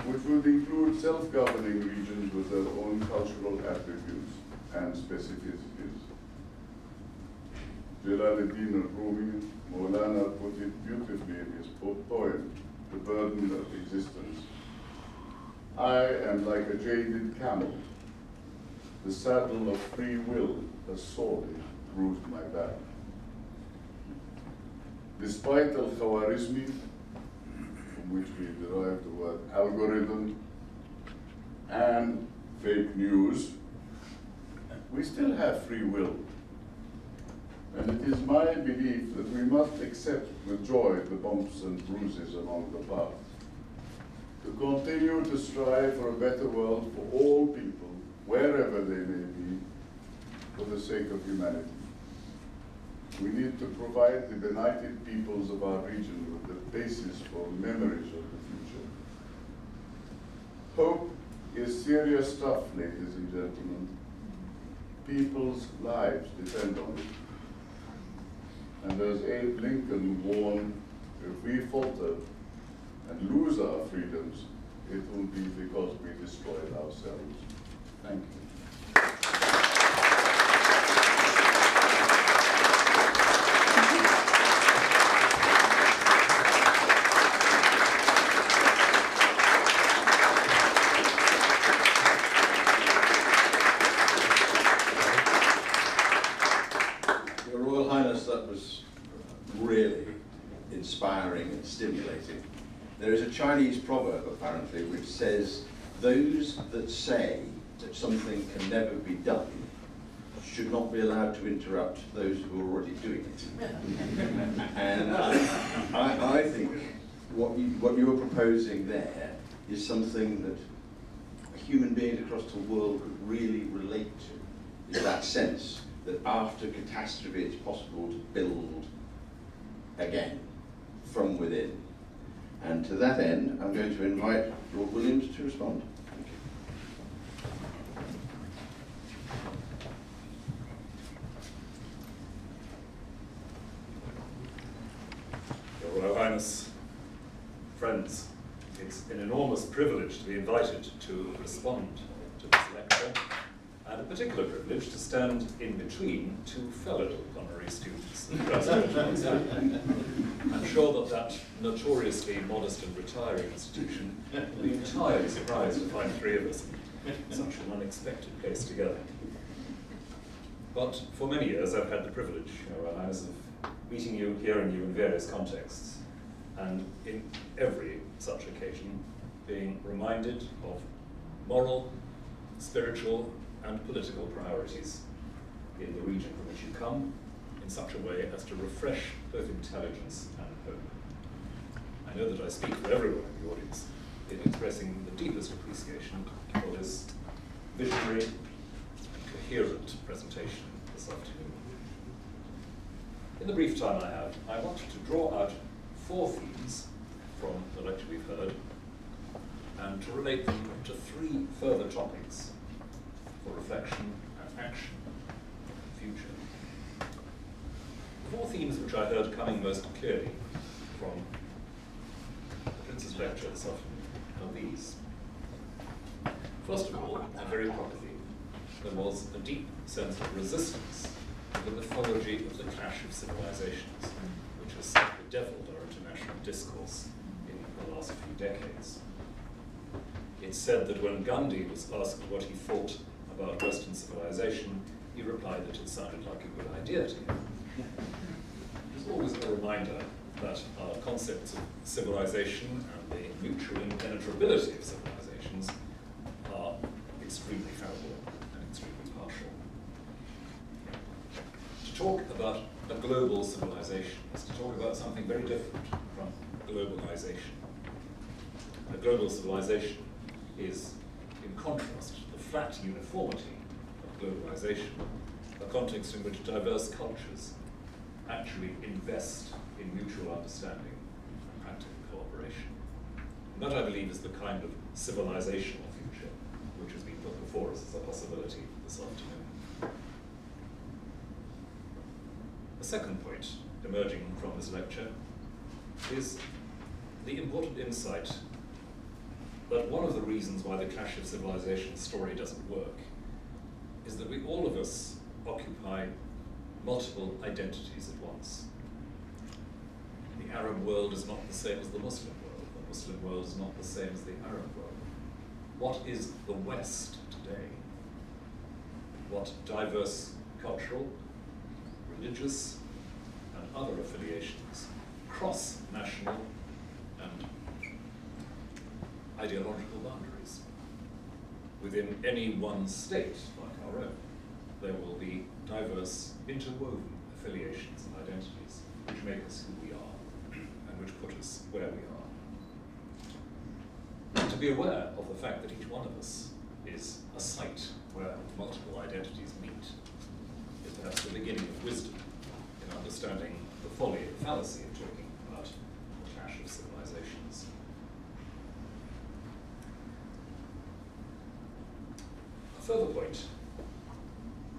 which would include self-governing regions with their own cultural attributes and specificities. Jalaluddin Rumi, Maulana put it beautifully in his poem, The Burden of Existence. I am like a jaded camel. The saddle of free will has sorely bruised my back. Despite al-Khwarizmi, from which we derive the word algorithm, and fake news, we still have free will. And it is my belief that we must accept with joy the bumps and bruises along the path. To continue to strive for a better world for all people, wherever they may be, for the sake of humanity. We need to provide the benighted peoples of our region with the basis for memories of the future. Hope is serious stuff, ladies and gentlemen. People's lives depend on it. And as Abe Lincoln warned, if we falter and lose our freedoms, it will be because we destroyed ourselves. Thank you. Your Royal Highness, that was really inspiring and stimulating. There is a Chinese proverb, apparently, which says, those that say that something can never be done should not be allowed to interrupt those who are already doing it. and I, I think what you, what you are proposing there is something that a human beings across the world could really relate to, is that sense that after catastrophe it's possible to build again from within. And to that end, I'm going to invite Lord Williams to respond. Your Royal Highness, friends, it's an enormous privilege to be invited to respond to this lecture, and a particular privilege to stand in between two fellow honorary students. *laughs* I'm sure that that notoriously modest and retiring institution will be entirely surprised to find three of us in such an unexpected place together. But for many years, I've had the privilege, Highness, of meeting you, hearing you in various contexts, and in every such occasion, being reminded of moral, spiritual, and political priorities in the region from which you come, in such a way as to refresh both intelligence and hope. I know that I speak for everyone in the audience in expressing the deepest appreciation for this visionary and coherent presentation. In the brief time I have, I want to draw out four themes from the lecture we've heard and to relate them to three further topics for reflection and action in the future. The four themes which I heard coming most clearly from the Prince's lecture this afternoon are these. First of all, and very properly, there was a deep sense of resistance the mythology of the clash of civilizations, which has bedeviled our international discourse in the last few decades. It's said that when Gandhi was asked what he thought about Western civilization, he replied that it sounded like a good idea to him. It's always a reminder that our concepts of civilization and the mutual impenetrability of civilizations are extremely fallible and extremely partial. To talk about a global civilization is to talk about something very different from globalization. A global civilization is, in contrast the flat uniformity of globalization, a context in which diverse cultures actually invest in mutual understanding and practical cooperation. And that, I believe, is the kind of civilizational future which has been put before us as a possibility this afternoon. The second point emerging from this lecture is the important insight that one of the reasons why the Clash of Civilizations story doesn't work is that we all of us occupy multiple identities at once. The Arab world is not the same as the Muslim world. The Muslim world is not the same as the Arab world. What is the West today? What diverse cultural, religious, and other affiliations cross national and ideological boundaries? Within any one state, like our own, there will be diverse, interwoven affiliations and identities which make us who we are and which put us where we are. To be aware of the fact that each one of us is a site where multiple identities perhaps the beginning of wisdom in understanding the folly and fallacy of talking about the clash of civilizations. A further point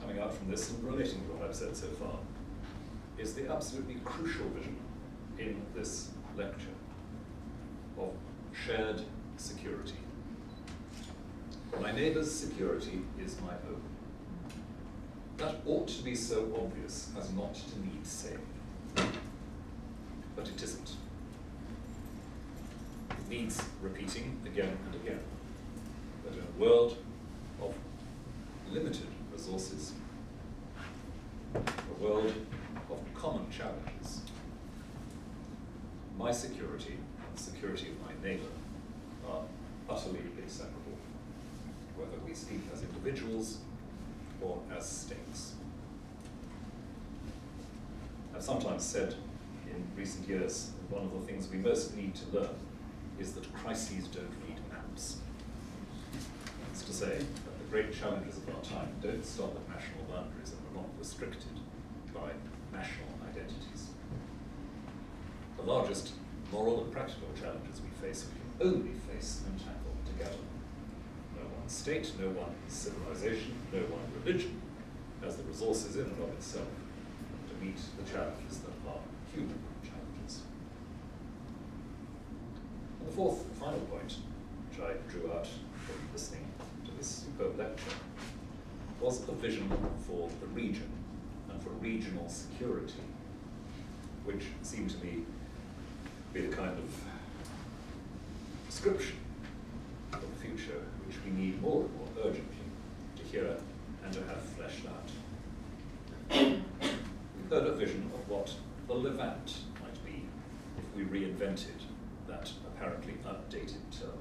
coming out from this and relating to what I've said so far is the absolutely crucial vision in this lecture of shared security. My neighbour's security is my own. That ought to be so obvious as not to need saying. But it isn't. It needs repeating again and again. That in a world of limited resources, a world of common challenges, my security and the security of my neighbour are utterly inseparable, whether we speak as individuals or as states. I've sometimes said in recent years one of the things we most need to learn is that crises don't need maps. That's to say that the great challenges of our time don't stop at national boundaries and are not restricted by national identities. The largest moral and practical challenges we face we can only face and tackle together. State, no one civilization, no one religion has the resources in and of itself to meet the challenges that are human challenges. And the fourth and final point, which I drew out from listening to this superb lecture, was a vision for the region and for regional security, which seemed to me to be the kind of description of the future which we need more and more urgently to hear and to have fleshed out. we heard a vision of what the Levant might be if we reinvented that apparently outdated term.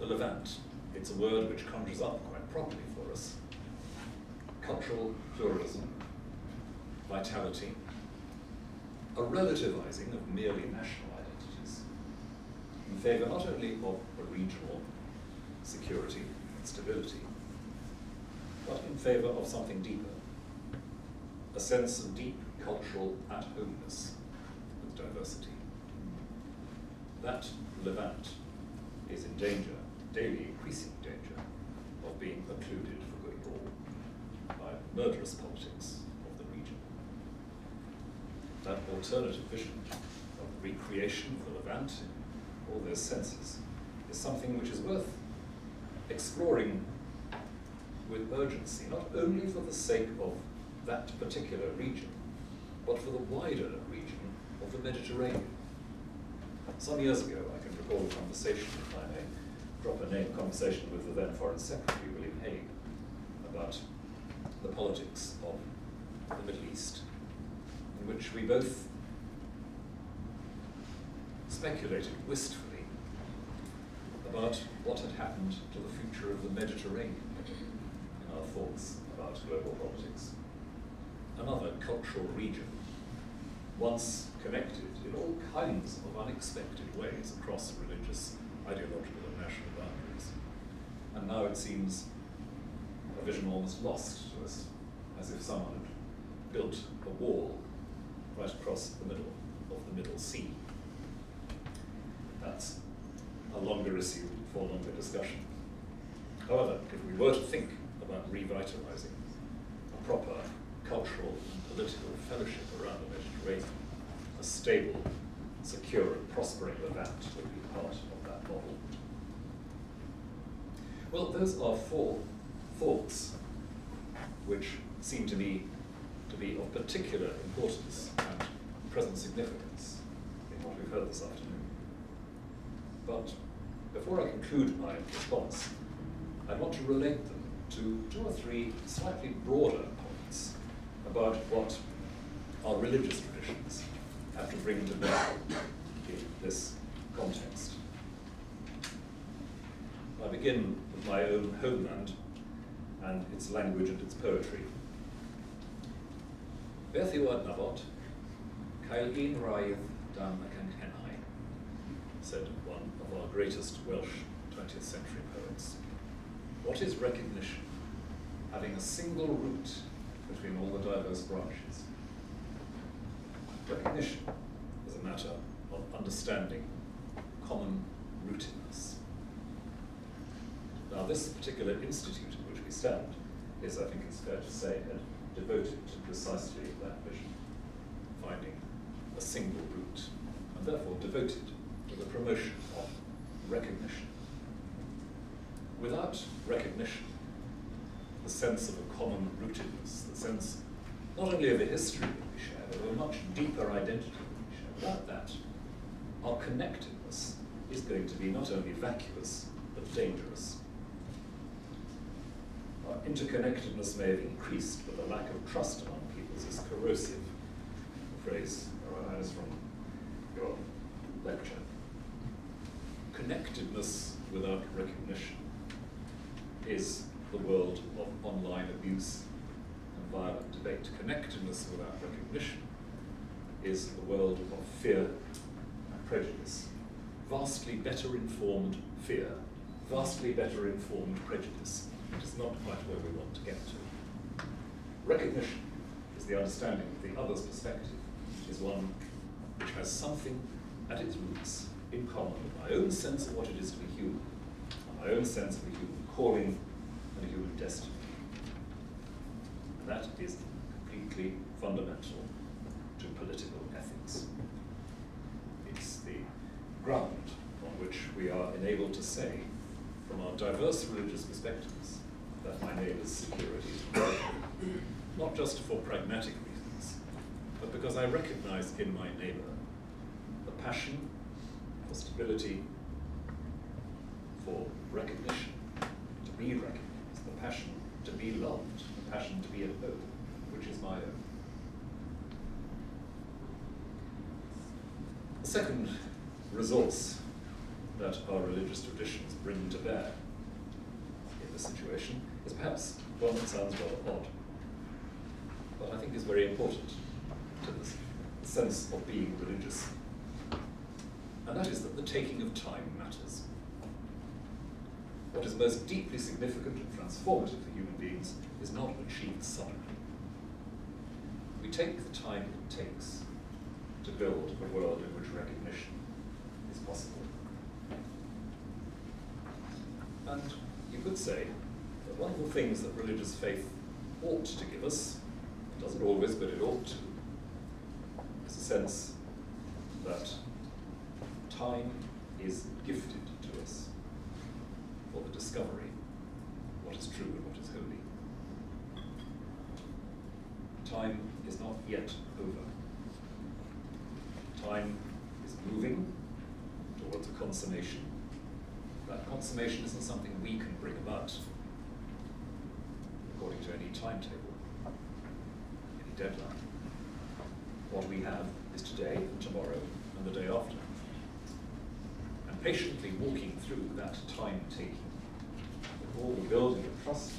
The Levant, it's a word which conjures up quite properly for us cultural pluralism, vitality, a relativizing of merely national in favour not only of regional security and stability, but in favour of something deeper, a sense of deep cultural at-homeness with diversity. That Levant is in danger, daily increasing danger, of being occluded for good or all by murderous politics of the region. That alternative vision of recreation of the Levant all those senses is something which is worth exploring with urgency, not only for the sake of that particular region, but for the wider region of the Mediterranean. Some years ago, I can recall a conversation, if I may drop a name, conversation with the then Foreign Secretary, William Hague, about the politics of the Middle East, in which we both speculated wistfully about what had happened to the future of the Mediterranean in our thoughts about global politics. Another cultural region, once connected in all kinds of unexpected ways across religious, ideological, and national boundaries. And now it seems a vision almost lost to us, as if someone had built a wall right across the middle of the Middle Sea. A longer issue for longer discussion. However, if we were to think about revitalizing a proper cultural and political fellowship around the Mediterranean, a stable, secure, and prospering Levant would be part of that model. Well, those are four thoughts which seem to me to be of particular importance and present significance in what we've heard this afternoon. But before I conclude my response, I want to relate them to two or three slightly broader points about what our religious traditions have to bring to bear in this context. I begin with my own homeland and its language and its poetry. Beth yw adnabod, cael un raidd dan ac said one of our greatest Welsh 20th century poets. What is recognition? Having a single root between all the diverse branches. Recognition is a matter of understanding common rootedness. Now, this particular institute in which we stand is, I think it's fair to say, devoted to precisely that vision, finding a single root, and therefore devoted to the promotion of recognition. Without recognition, the sense of a common rootedness, the sense not only of a history that we share, but of a much deeper identity that we share, without that, our connectedness is going to be not only vacuous, but dangerous. Our interconnectedness may have increased, but the lack of trust among peoples is corrosive. The phrase arises from your lecture. Connectedness without recognition is the world of online abuse and violent debate. Connectedness without recognition is the world of fear and prejudice. Vastly better informed fear, vastly better informed prejudice. It is not quite where we want to get to. Recognition is the understanding of the other's perspective, is one which has something at its roots in common with my own sense of what it is to be human, my own sense of a human calling and a human destiny. That is completely fundamental to political ethics. It's the ground on which we are enabled to say, from our diverse religious perspectives, that my neighbour's security is important, not just for pragmatic reasons, but because I recognize in my neighbour the passion for stability, for recognition, to be recognized, the passion to be loved, the passion to be at home, which is my own. The second resource that our religious traditions bring to bear in this situation is perhaps one that sounds rather odd, but I think is very important to this sense of being religious. And that is that the taking of time matters. What is most deeply significant and transformative for human beings is not achieved suddenly. We take the time it takes to build a world in which recognition is possible. And you could say that one of the things that religious faith ought to give us, it doesn't always, but it ought to, is a sense that time is gifted for the discovery what is true and what is holy. Time is not yet over. Time is moving towards a consummation. That consummation isn't something we can bring about according to any timetable, any deadline. What we have is today and tomorrow and the day after. Patiently walking through that time taking, with all the building of trust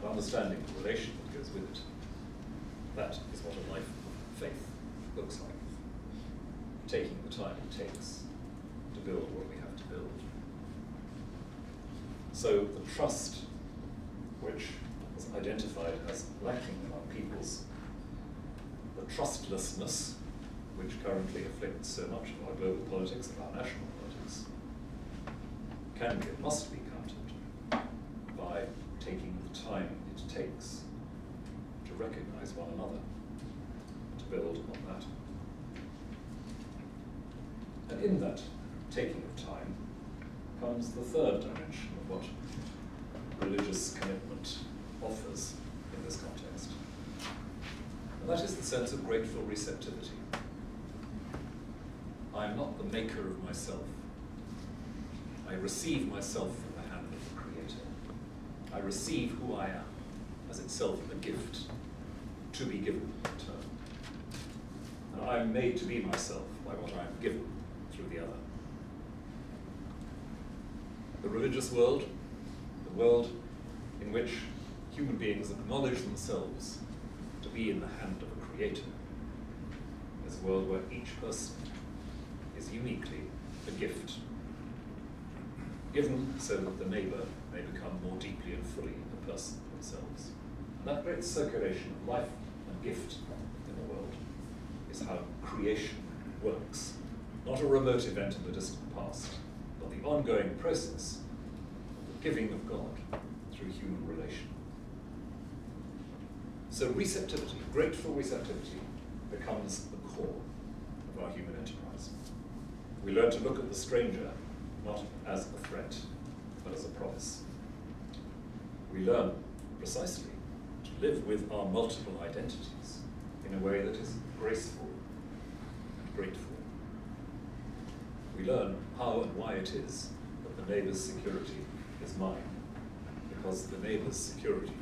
and understanding the relation that goes with it, that is what a life of faith looks like. Taking the time it takes to build what we have to build. So the trust which was identified as lacking in our peoples, the trustlessness which currently afflicts so much of our global politics and our national can be must be countered by taking the time it takes to recognize one another, to build on that. And in that taking of time comes the third dimension of what religious commitment offers in this context. And that is the sense of grateful receptivity. I am not the maker of myself. I receive myself from the hand of the Creator. I receive who I am as itself a gift to be given in turn. And I am made to be myself by what I am given through the other. The religious world, the world in which human beings acknowledge themselves to be in the hand of a creator, is a world where each person is uniquely a gift, given so that the neighbour may become more deeply and fully the person themselves. And that great circulation of life and gift in the world is how creation works. Not a remote event in the distant past, but the ongoing process of the giving of God through human relation. So receptivity, grateful receptivity, becomes the core of our human enterprise. We learn to look at the stranger not as a threat, but as a promise. We learn precisely to live with our multiple identities in a way that is graceful and grateful. We learn how and why it is that the neighbour's security is mine, because the neighbour's security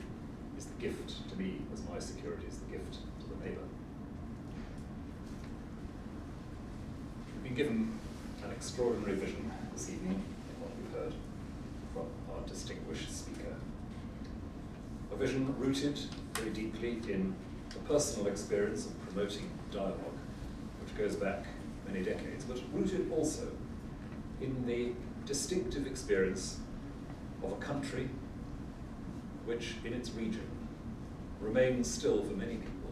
is the gift to me as my security is the gift to the neighbour. We've been given an extraordinary vision this evening in what we've heard from our distinguished speaker. A vision rooted very deeply in the personal experience of promoting dialogue, which goes back many decades, but rooted also in the distinctive experience of a country which, in its region, remains still for many people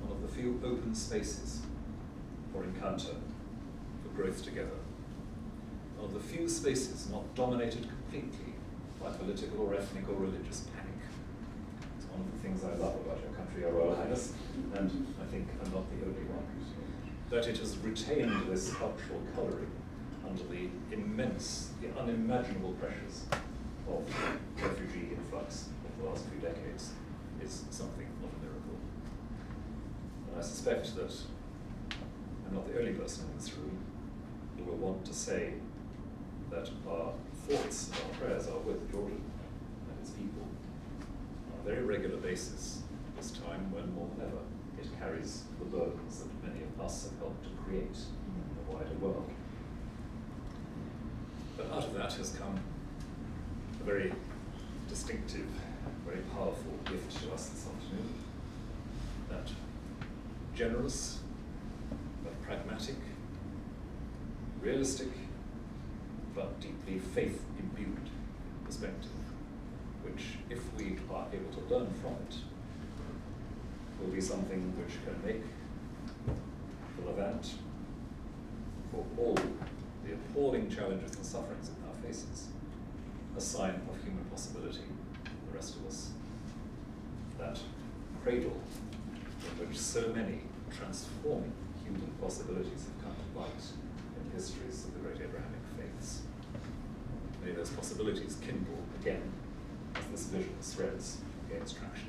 one of the few open spaces for encounter, for growth together. Of the few spaces not dominated completely by political or ethnic or religious panic. It's one of the things I love about your country, Your Royal Highness, and I think I'm not the only one, that it has retained this cultural colouring under the immense, the unimaginable pressures of refugee influx of the last few decades is something of a miracle. And I suspect that I'm not the only person in this room who will want to say that our thoughts and our prayers are with Jordan and its people on a very regular basis this time when more than ever it carries the burdens that many of us have helped to create in the wider world. But out of that has come a very distinctive, very powerful gift to us this afternoon. That generous, but pragmatic, realistic, deeply faith imbued perspective, which, if we are able to learn from it, will be something which can make the Levant, for all the appalling challenges and sufferings it now faces, a sign of human possibility for the rest of us. That cradle in which so many transforming human possibilities have come to light in the histories of the great faiths. Those possibilities kindle again as this vision threads gains traction.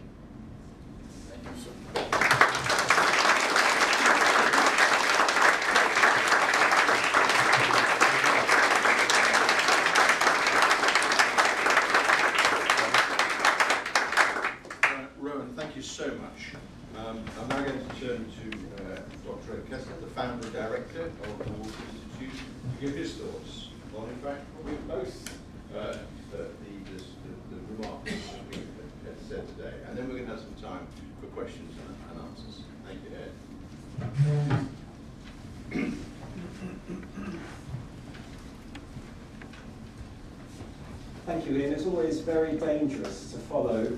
Thank you so much. Um, I'm now going to turn to uh, Dr. Ed Kessler, the founder and director of the Woolf Institute, to give his thoughts fact, both uh, the, the, the, the remarks that we've uh, said today. And then we're going to have some time for questions and, and answers. Thank you, Ed. Thank you, Ian. It's always very dangerous to follow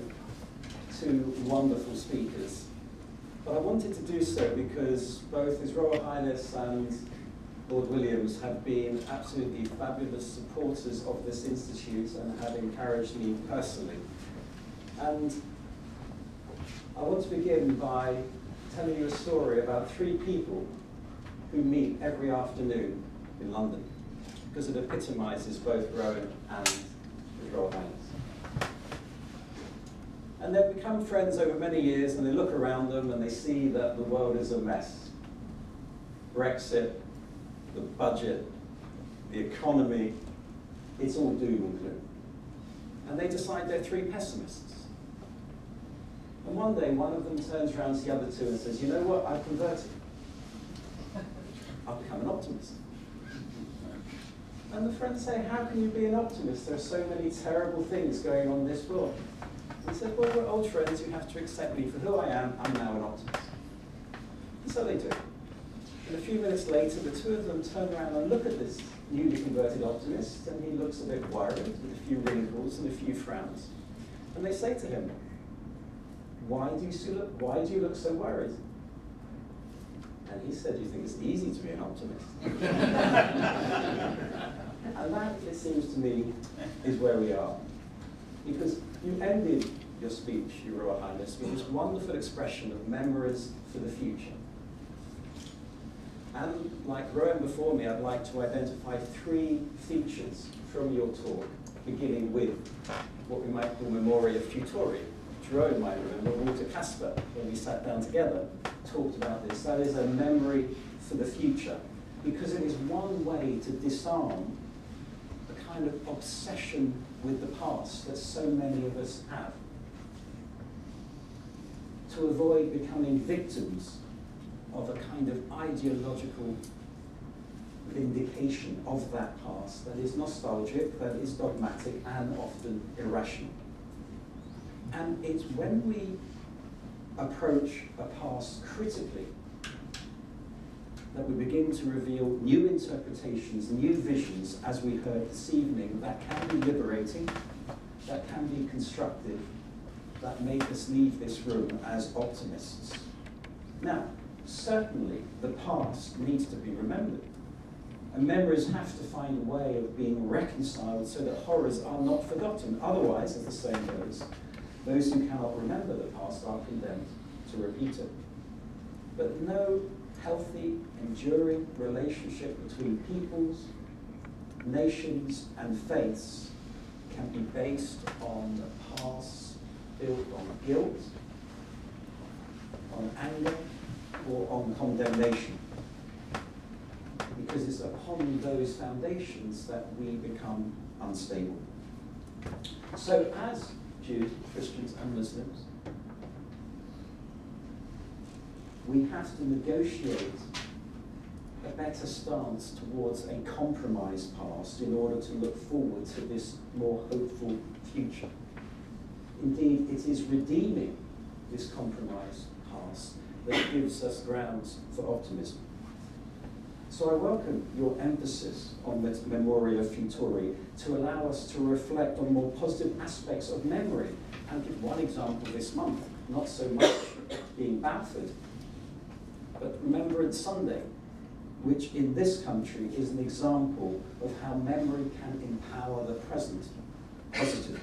two wonderful speakers. But I wanted to do so because both His Royal Highness and Lord Williams have been absolutely fabulous supporters of this institute and have encouraged me personally. And I want to begin by telling you a story about three people who meet every afternoon in London because it epitomizes both Rowan and His Royal. And they've become friends over many years and they look around them and they see that the world is a mess. Brexit, the budget, the economy, it's all doom and gloom. And they decide they're three pessimists. And one day, one of them turns around to the other two and says, you know what, I've converted. I've become an optimist. And the friends say, how can you be an optimist? There are so many terrible things going on in this world. He said, well, we're old friends, you have to accept me for who I am, I'm now an optimist. And so they do. And a few minutes later, the two of them turn around and look at this newly converted optimist, and he looks a bit worried, with a few wrinkles and a few frowns. And they say to him, why do you look, why do you look so worried? And he said, you think it's easy to be an optimist. *laughs* and that, it seems to me, is where we are. Because you ended your speech, Your Royal Highness, with this wonderful expression of memories for the future. And like Rowan before me, I'd like to identify three features from your talk, beginning with what we might call Memoria Futuri, which Rowan might remember, Walter Kasper, when we sat down together, talked about this. That is a memory for the future, because it is one way to disarm the kind of obsession with the past that so many of us have. To avoid becoming victims of a kind of ideological vindication of that past that is nostalgic, that is dogmatic, and often irrational. And it's when we approach a past critically that we begin to reveal new interpretations, new visions, as we heard this evening, that can be liberating, that can be constructive, that make us leave this room as optimists. Now, certainly the past needs to be remembered. And memories have to find a way of being reconciled so that horrors are not forgotten. Otherwise, as the saying goes, those who cannot remember the past are condemned to repeat it. But no healthy, enduring relationship between peoples, nations, and faiths can be based on the past built on guilt, on anger, or on condemnation. Because it's upon those foundations that we become unstable. So, as Jews, Christians, and Muslims, we have to negotiate a better stance towards a compromised past in order to look forward to this more hopeful future. Indeed, it is redeeming this compromised past that gives us grounds for optimism. So I welcome your emphasis on the Memoria futuri to allow us to reflect on more positive aspects of memory. I'll give one example this month, not so much being Balfour, but Remembrance Sunday, which in this country is an example of how memory can empower the present positively.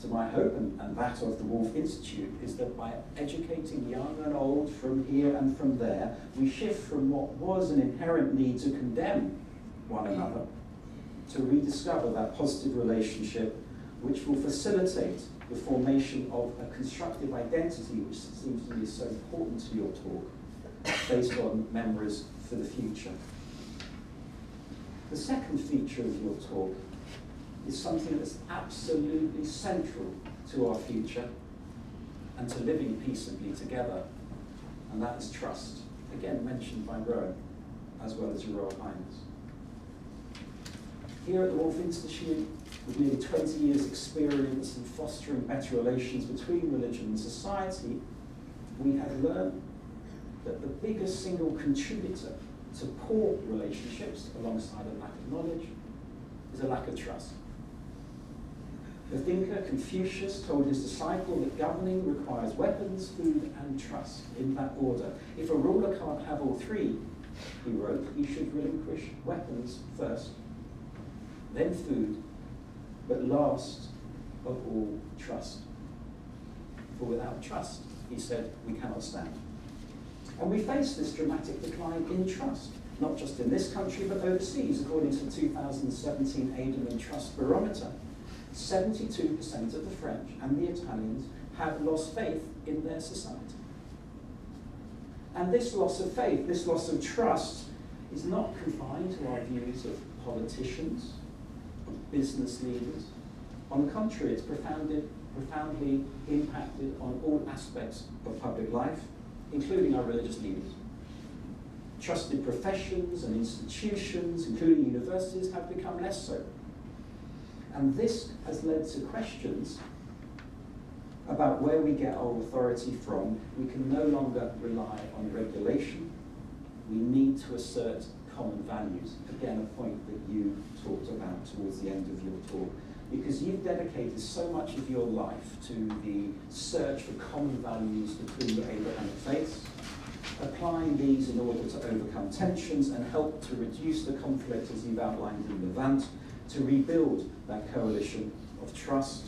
So my hope, and, and, that of the Woolf Institute, is that by educating young and old from here and from there, we shift from what was an inherent need to condemn one another to rediscover that positive relationship which will facilitate the formation of a constructive identity, which seems to me so important to your talk, based on memories for the future. The second feature of your talk is something that's absolutely central to our future, and to living peaceably together. And that is trust, again mentioned by Rowan, as well as Your Royal Highness. Here at the Woolf Institute, with nearly 20 years' experience in fostering better relations between religion and society, we have learned that the biggest single contributor to poor relationships, alongside a lack of knowledge, is a lack of trust. The thinker Confucius told his disciple that governing requires weapons, food, and trust, in that order. If a ruler can't have all three, he wrote, he should relinquish weapons first, then food, but last of all, trust. For without trust, he said, we cannot stand. And we face this dramatic decline in trust, not just in this country, but overseas, according to the 2017 Edelman Trust Barometer. 72% of the French and the Italians have lost faith in their society. And this loss of faith, this loss of trust, is not confined to our views of politicians, of business leaders. On the contrary, it's profoundly, profoundly impacted on all aspects of public life, including our religious leaders. Trusted professions and institutions, including universities, have become less so. And this has led to questions about where we get our authority from. We can no longer rely on regulation. We need to assert common values. Again, a point that you talked about towards the end of your talk. Because you've dedicated so much of your life to the search for common values between the Abrahamic faiths, applying these in order to overcome tensions and help to reduce the conflict as you've outlined in the Levant, to rebuild that coalition of trust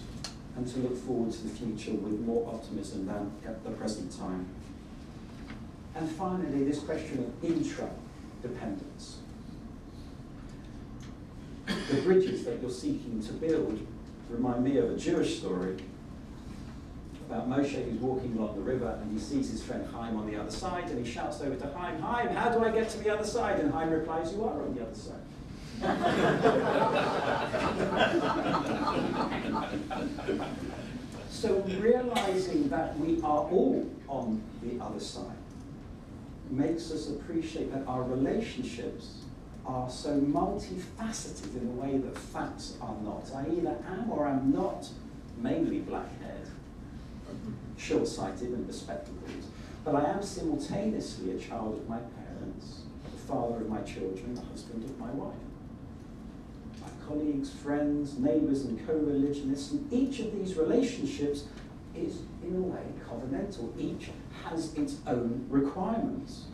and to look forward to the future with more optimism than at the present time. And finally, this question of intra-dependence. The bridges that you're seeking to build remind me of a Jewish story about Moshe who's walking along the river and he sees his friend Chaim on the other side and he shouts over to Chaim, Chaim, how do I get to the other side? And Chaim replies, you are on the other side. So realizing that we are all on the other side makes us appreciate that our relationships are so multifaceted in a way that facts are not. I either am or am not mainly black-haired, short-sighted and bespectacled, but I am simultaneously a child of my parents, the father of my children, the husband of my wife colleagues, friends, neighbours, and co religionists. And each of these relationships is, in a way, covenantal. Each has its own requirements.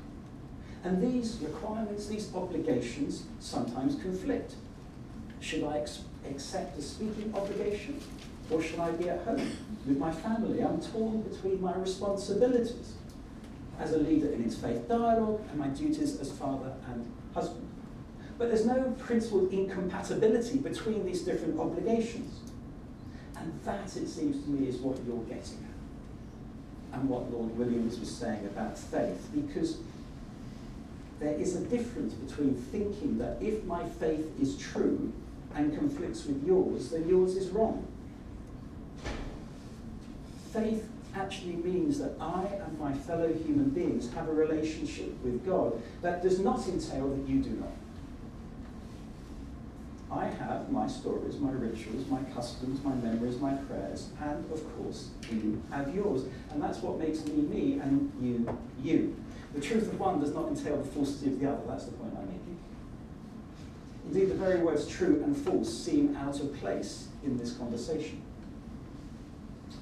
And these requirements, these obligations, sometimes conflict. Should I accept a speaking obligation? Or should I be at home with my family? I'm torn between my responsibilities as a leader in interfaith dialogue and my duties as father and husband. But there's no principal incompatibility between these different obligations. And that, it seems to me, is what you're getting at. And what Lord Williams was saying about faith. Because there is a difference between thinking that if my faith is true and conflicts with yours, then yours is wrong. Faith actually means that I and my fellow human beings have a relationship with God that does not entail that you do not. I have my stories, my rituals, my customs, my memories, my prayers, and of course, you have yours. And that's what makes me me and you you. The truth of one does not entail the falsity of the other. That's the point I'm making. Indeed, the very words true and false seem out of place in this conversation.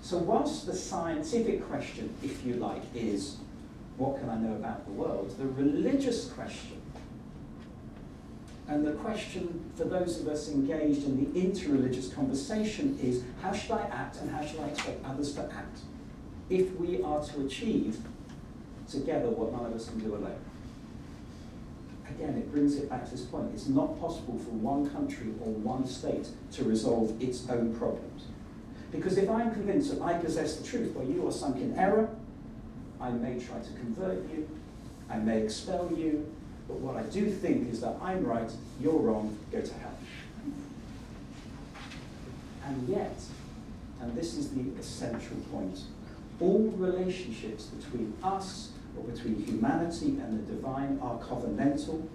So, whilst the scientific question, if you like, is what can I know about the world, the religious question and the question for those of us engaged in the interreligious conversation is how should I act and how should I expect others to act if we are to achieve together what none of us can do alone? Again, it brings it back to this point. It's not possible for one country or one state to resolve its own problems. Because if I'm convinced that I possess the truth, while you are sunk in error, I may try to convert you, I may expel you, but what I do think is that I'm right, you're wrong, go to hell. And yet, and this is the essential point, All relationships between us or between humanity and the divine are covenantal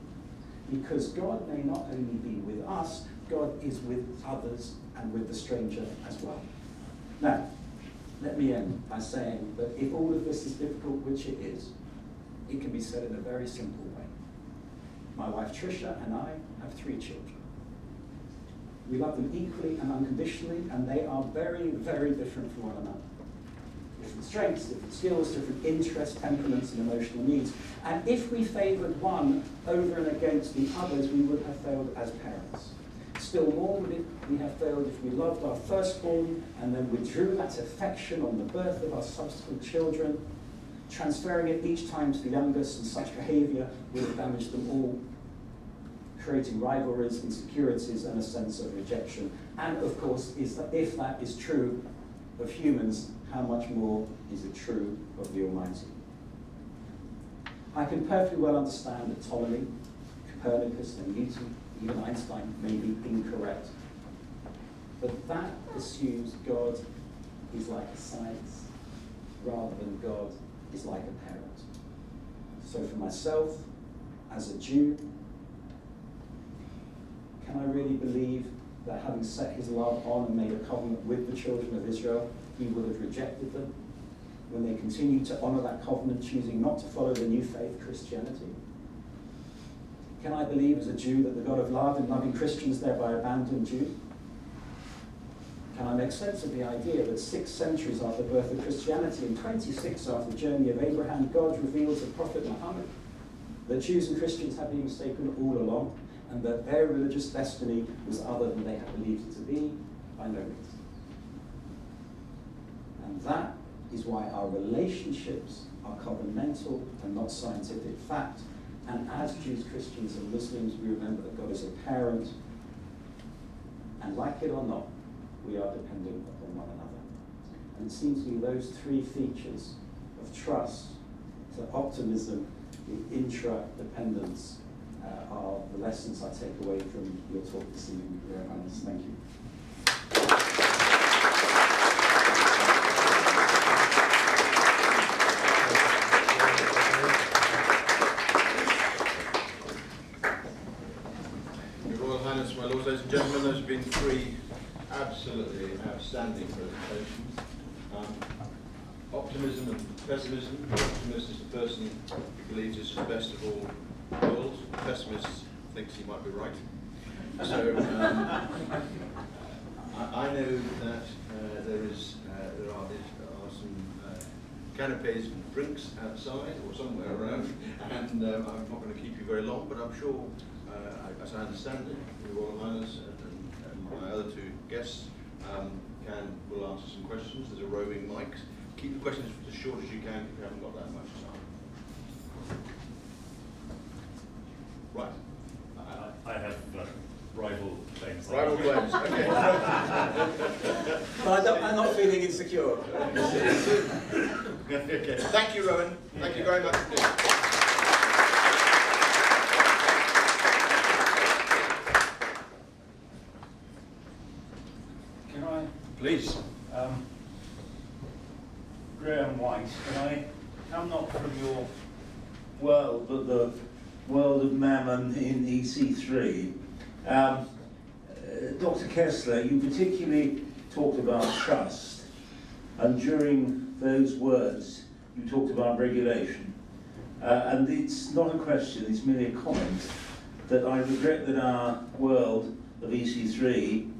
because God may not only be with us, God is with others and with the stranger as well. Now, let me end by saying that if all of this is difficult, which it is, it can be said in a very simple way. My wife Tricia and I have three children. We love them equally and unconditionally, and they are very, very different from one another. Different strengths, different skills, different interests, temperaments, and emotional needs. And if we favoured one over and against the others, we would have failed as parents. Still more would we have failed if we loved our firstborn and then withdrew that affection on the birth of our subsequent children, transferring it each time to the youngest, and such behaviour would have damaged them all creating rivalries, insecurities, and a sense of rejection. And of course, is that if that is true of humans, how much more is it true of the Almighty? I can perfectly well understand that Ptolemy, Copernicus, and Newton, even Einstein, may be incorrect. But that assumes God is like a science rather than God is like a parent. So for myself, as a Jew, can I really believe that having set his love on and made a covenant with the children of Israel, he would have rejected them when they continued to honour that covenant, choosing not to follow the new faith, Christianity? Can I believe as a Jew that the God of love and loving Christians thereby abandoned Jews? Can I make sense of the idea that six centuries after the birth of Christianity and 26 after the journey of Abraham, God reveals the prophet Muhammad? That Jews and Christians had been mistaken all along, and that their religious destiny was other than they had believed it to be? By no means. And that is why our relationships are covenantal and not scientific fact. And as Jews, Christians, and Muslims, we remember that God is a parent. And like it or not, we are dependent upon one another. And it seems to me those three features of trust, to optimism, the intra-dependence, uh, are the lessons I take away from your talk this evening, Your. Thank you. Your Royal Highness, my lords, ladies and gentlemen, there's been three absolutely outstanding presentations. Um, optimism and pessimism. Optimist is the person who believes it's the best of all worlds. Pessimist thinks he might be right. So um, I, I know that uh, there is uh, there are, there are some uh, canapes and drinks outside or somewhere around, and um, I'm not going to keep you very long, but I'm sure, uh, as I understand it, Royal Highness and, and, and my other two guests um, can will answer some questions. There's a roving mic. Keep the questions as short as you can if you haven't got that much time. Right. I, I have uh, rival claims. Rival claims. Okay. *laughs* But I am not feeling insecure. *laughs* okay. Thank you, Rowan. Thank you very much indeed. Can I, Please. um, Graham White, can I come not from your world, but the world of Mammon in EC3? Um, uh, Dr. Kessler, you particularly talked about trust, and during those words, you talked about regulation. Uh, and it's not a question, it's merely a comment that I regret that our world of EC3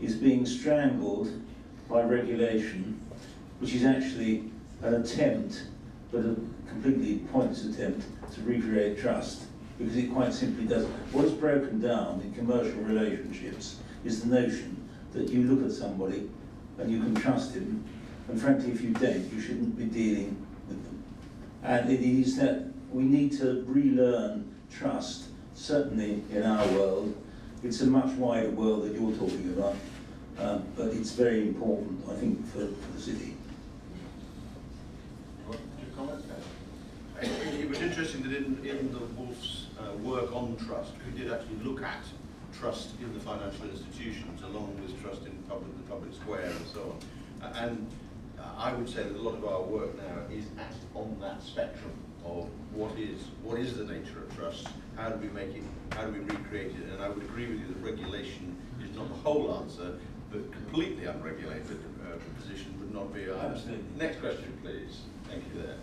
is being strangled by regulation, which is actually an attempt, but a completely pointless attempt, to recreate trust, because it quite simply doesn't. What is broken down in commercial relationships is the notion that you look at somebody and you can trust him, and frankly, if you don't, you shouldn't be dealing with them. And it is that we need to relearn trust, certainly in our world. It's a much wider world that you're talking about, um, but it's very important, I think, for, for the city. It was interesting that in, in the Woolf's uh, work on trust, we did actually look at trust in the financial institutions along with trust in public, the public square and so on. And I would say that a lot of our work now is at, on that spectrum of what is, what is the nature of trust, how do we make it, how do we recreate it, and I would agree with you that regulation is not the whole answer, but completely unregulated uh, position would not be either. Absolutely. Next question, please. Thank you there.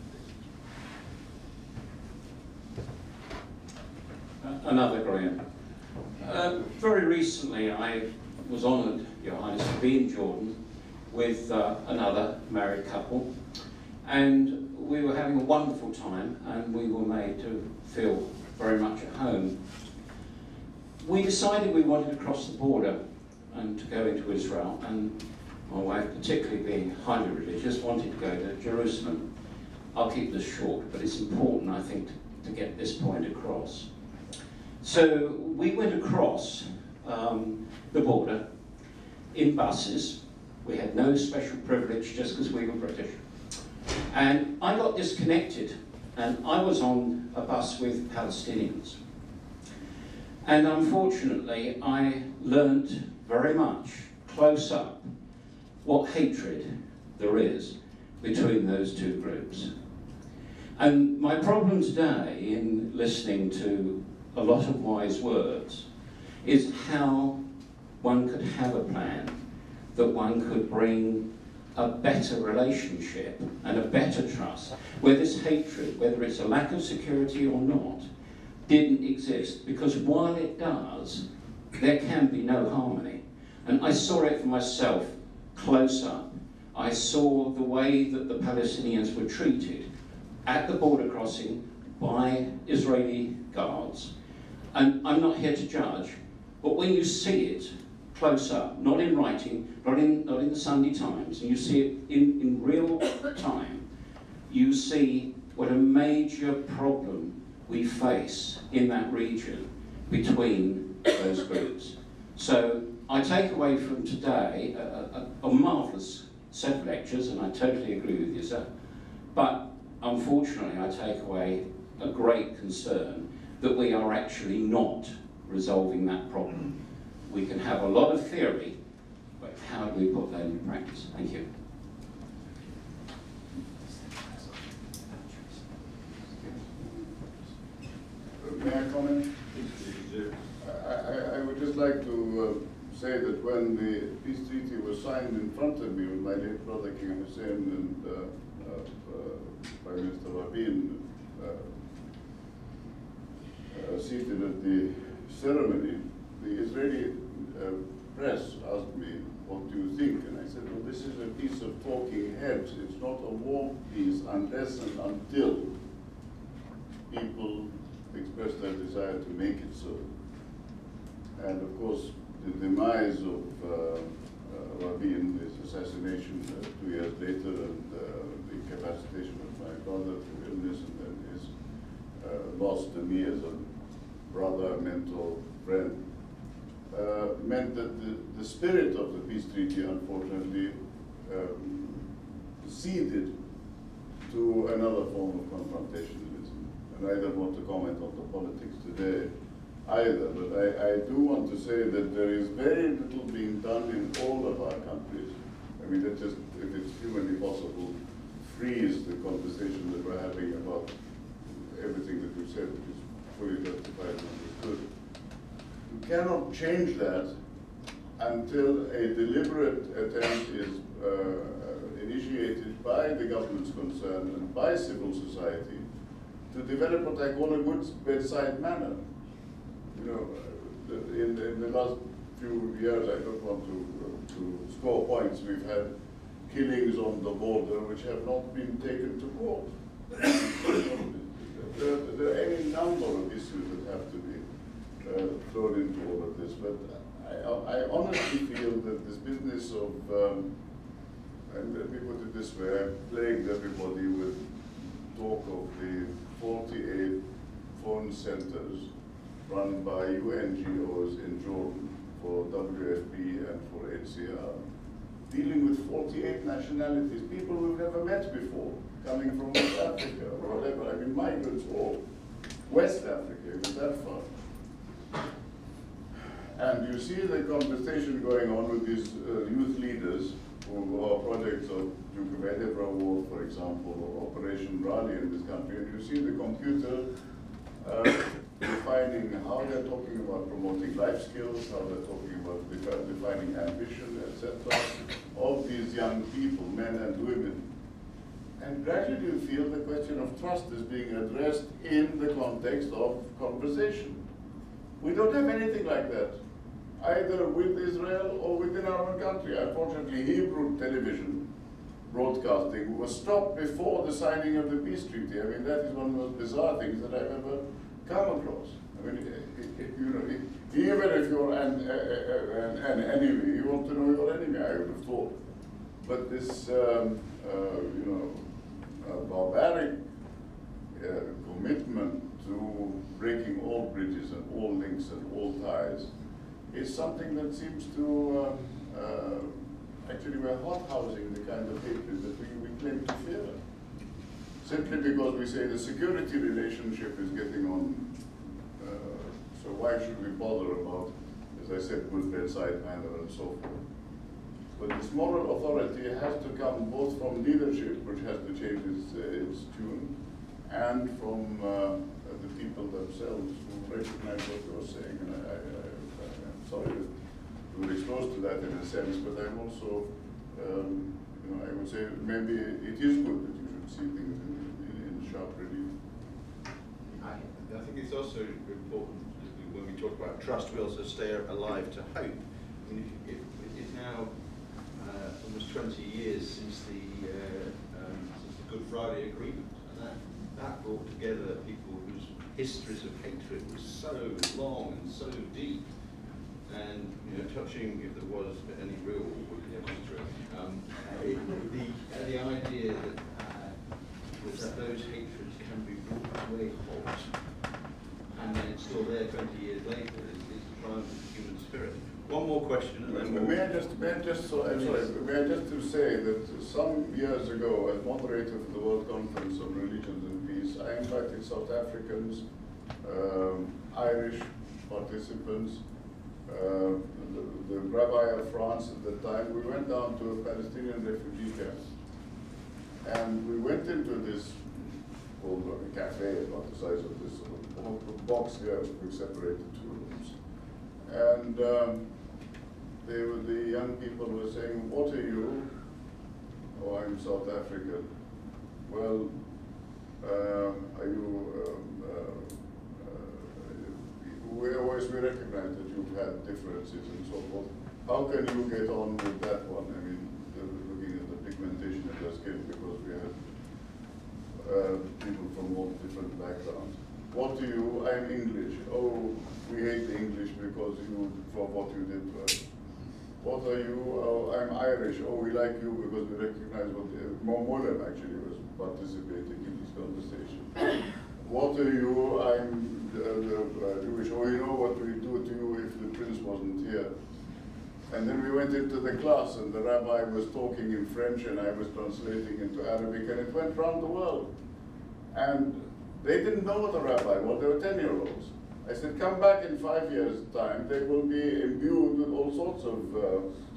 Another Graham. Um, very recently, I was honoured, Your Highness, to be in Jordan with uh, another married couple, and we were having a wonderful time, and we were made to feel very much at home. We decided we wanted to cross the border and to go into Israel, and my wife, particularly being highly religious, wanted to go to Jerusalem. I'll keep this short, but it's important, I think, to, to get this point across. So we went across um, the border in buses. We had no special privilege just because we were British. And I got disconnected and I was on a bus with Palestinians. And unfortunately, I learnt very much close up what hatred there is between those two groups. And my problem today in listening to a lot of wise words is how one could have a plan that one could bring a better relationship and a better trust, where this hatred, whether it's a lack of security or not, didn't exist. Because while it does, there can be no harmony. And I saw it for myself close up. I saw the way that the Palestinians were treated at the border crossing by Israeli guards. And I'm not here to judge, but when you see it close up, not in writing, not in, not in the Sunday Times, and you see it in, in real time, you see what a major problem we face in that region between those groups. So I take away from today a, a, a marvellous set of lectures, and I totally agree with you, sir. But unfortunately, I take away a great concern that we are actually not resolving that problem. We can have a lot of theory, but how do we put that into practice? Thank you. May I comment? I, I, I would just like to uh, say that when the peace treaty was signed in front of me with my late brother King Hussein and uh, uh, uh, Prime Minister Rabin uh, seated at the ceremony, the Israeli uh, press asked me, what do you think? And I said, well, this is a piece of talking heads. It's not a war piece unless and until people express their desire to make it so. And of course, the demise of uh, uh, Rabin, his assassination uh, two years later, and uh, the incapacitation of my brother through illness, and then his uh, loss to me as a brother, mentor, friend, uh, meant that the, the spirit of the peace treaty, unfortunately, um, ceded to another form of confrontationalism. And I don't want to comment on the politics today either, but I, I do want to say that there is very little being done in all of our countries. I mean, that just, if it's humanly possible, freeze the conversation that we're having about everything that we've said, which is justified and understood. You cannot change that until a deliberate attempt is uh, initiated by the governments concerned and by civil society to develop what I call a good bedside manner. You know, uh, the- in, in the last few years, I don't want to, to score points, we've had killings on the border which have not been taken to court. *coughs* There, there are any number of issues that have to be uh, thrown into all of this, but I, I honestly feel that this business of, um, and let me put it this way, I've plagued everybody with talk of the 48 phone centers run by UNGOs in Jordan for WFP and for HCR, dealing with 48 nationalities, people we've never met before, coming from West Africa or whatever. I mean, migrants or West Africa, even that far. And you see the conversation going on with these uh, youth leaders who are projects of Edinburgh Award, for example, or Operation Raleigh in this country, and you see the computer uh, *coughs* defining how they're talking about promoting life skills, how they're talking about defining ambition, etc., of these young people, men and women. And gradually you feel the question of trust is being addressed in the context of conversation. We don't have anything like that, either with Israel or within our own country. Unfortunately, Hebrew television broadcasting was stopped before the signing of the peace treaty. I mean, that is one of the most bizarre things that I've ever come across. I mean, i- i- if, you know, eh, even if you're an, eh, eh, an, an enemy, you want to know your enemy, I would have thought. But this, um, uh, you know, barbaric uh, commitment to breaking all bridges and all links and all ties is something that seems to um, uh, actually we're hothousing the kind of hatred that we, we claim to fear. Simply because we say the security relationship is getting on, uh, so why should we bother about, as I said, good bedside manner and so forth. But this moral authority has to come both from leadership, which has to change its, its tune, and from uh, the people themselves who recognize what you're saying. And I, I'm sorry we were exposed to that in a sense, but I'm also, um, you know, I would say maybe it is good that you should see things in, in, in sharp relief. I, I think it's also important when we talk about trust, we also stay alive to hope. I mean, if it is now uh, almost 20 years since the uh, since the Good Friday Agreement, and that that brought together people whose histories of hatred were so long and so deep, and you know, touching if there was any real. Um, it, the the idea that uh, that those hatreds can be brought away halt, and then it's still there 20 years later, is the triumph of the human spirit. One more question, and then we'll... May I just, may I just, so, I'm sorry, may I just to say that some years ago, as moderator for the World Conference on Religions and Peace, I invited South Africans, um, Irish participants, uh, the, the rabbi of France at the time, we went down to a Palestinian refugee camp. And we went into this old cafe about the size of this box here, we separated two rooms. And um, they were, the young people were saying, what are you? Oh, I'm South African. Well, um, are you, um, uh, uh, we always we recognize that you've had differences and so forth. How can you get on with that one? I mean, looking at the pigmentation of your skin because we have uh, people from all different backgrounds. What do you, I'm English. Oh, we hate the English because you, for what you did to us. What are you? Oh, I'm Irish. Oh, we like you because we recognize what, the, Mo Mowlam actually was participating in this conversation. what are you? I'm uh, the, uh, Jewish. Oh, you know what we do to you if the prince wasn't here. And then we went into the class and the rabbi was talking in French and I was translating into Arabic and it went round the world. And they didn't know the rabbi, well, they were 10 year olds. I said, come back in five years' time, they will be imbued with all sorts of uh,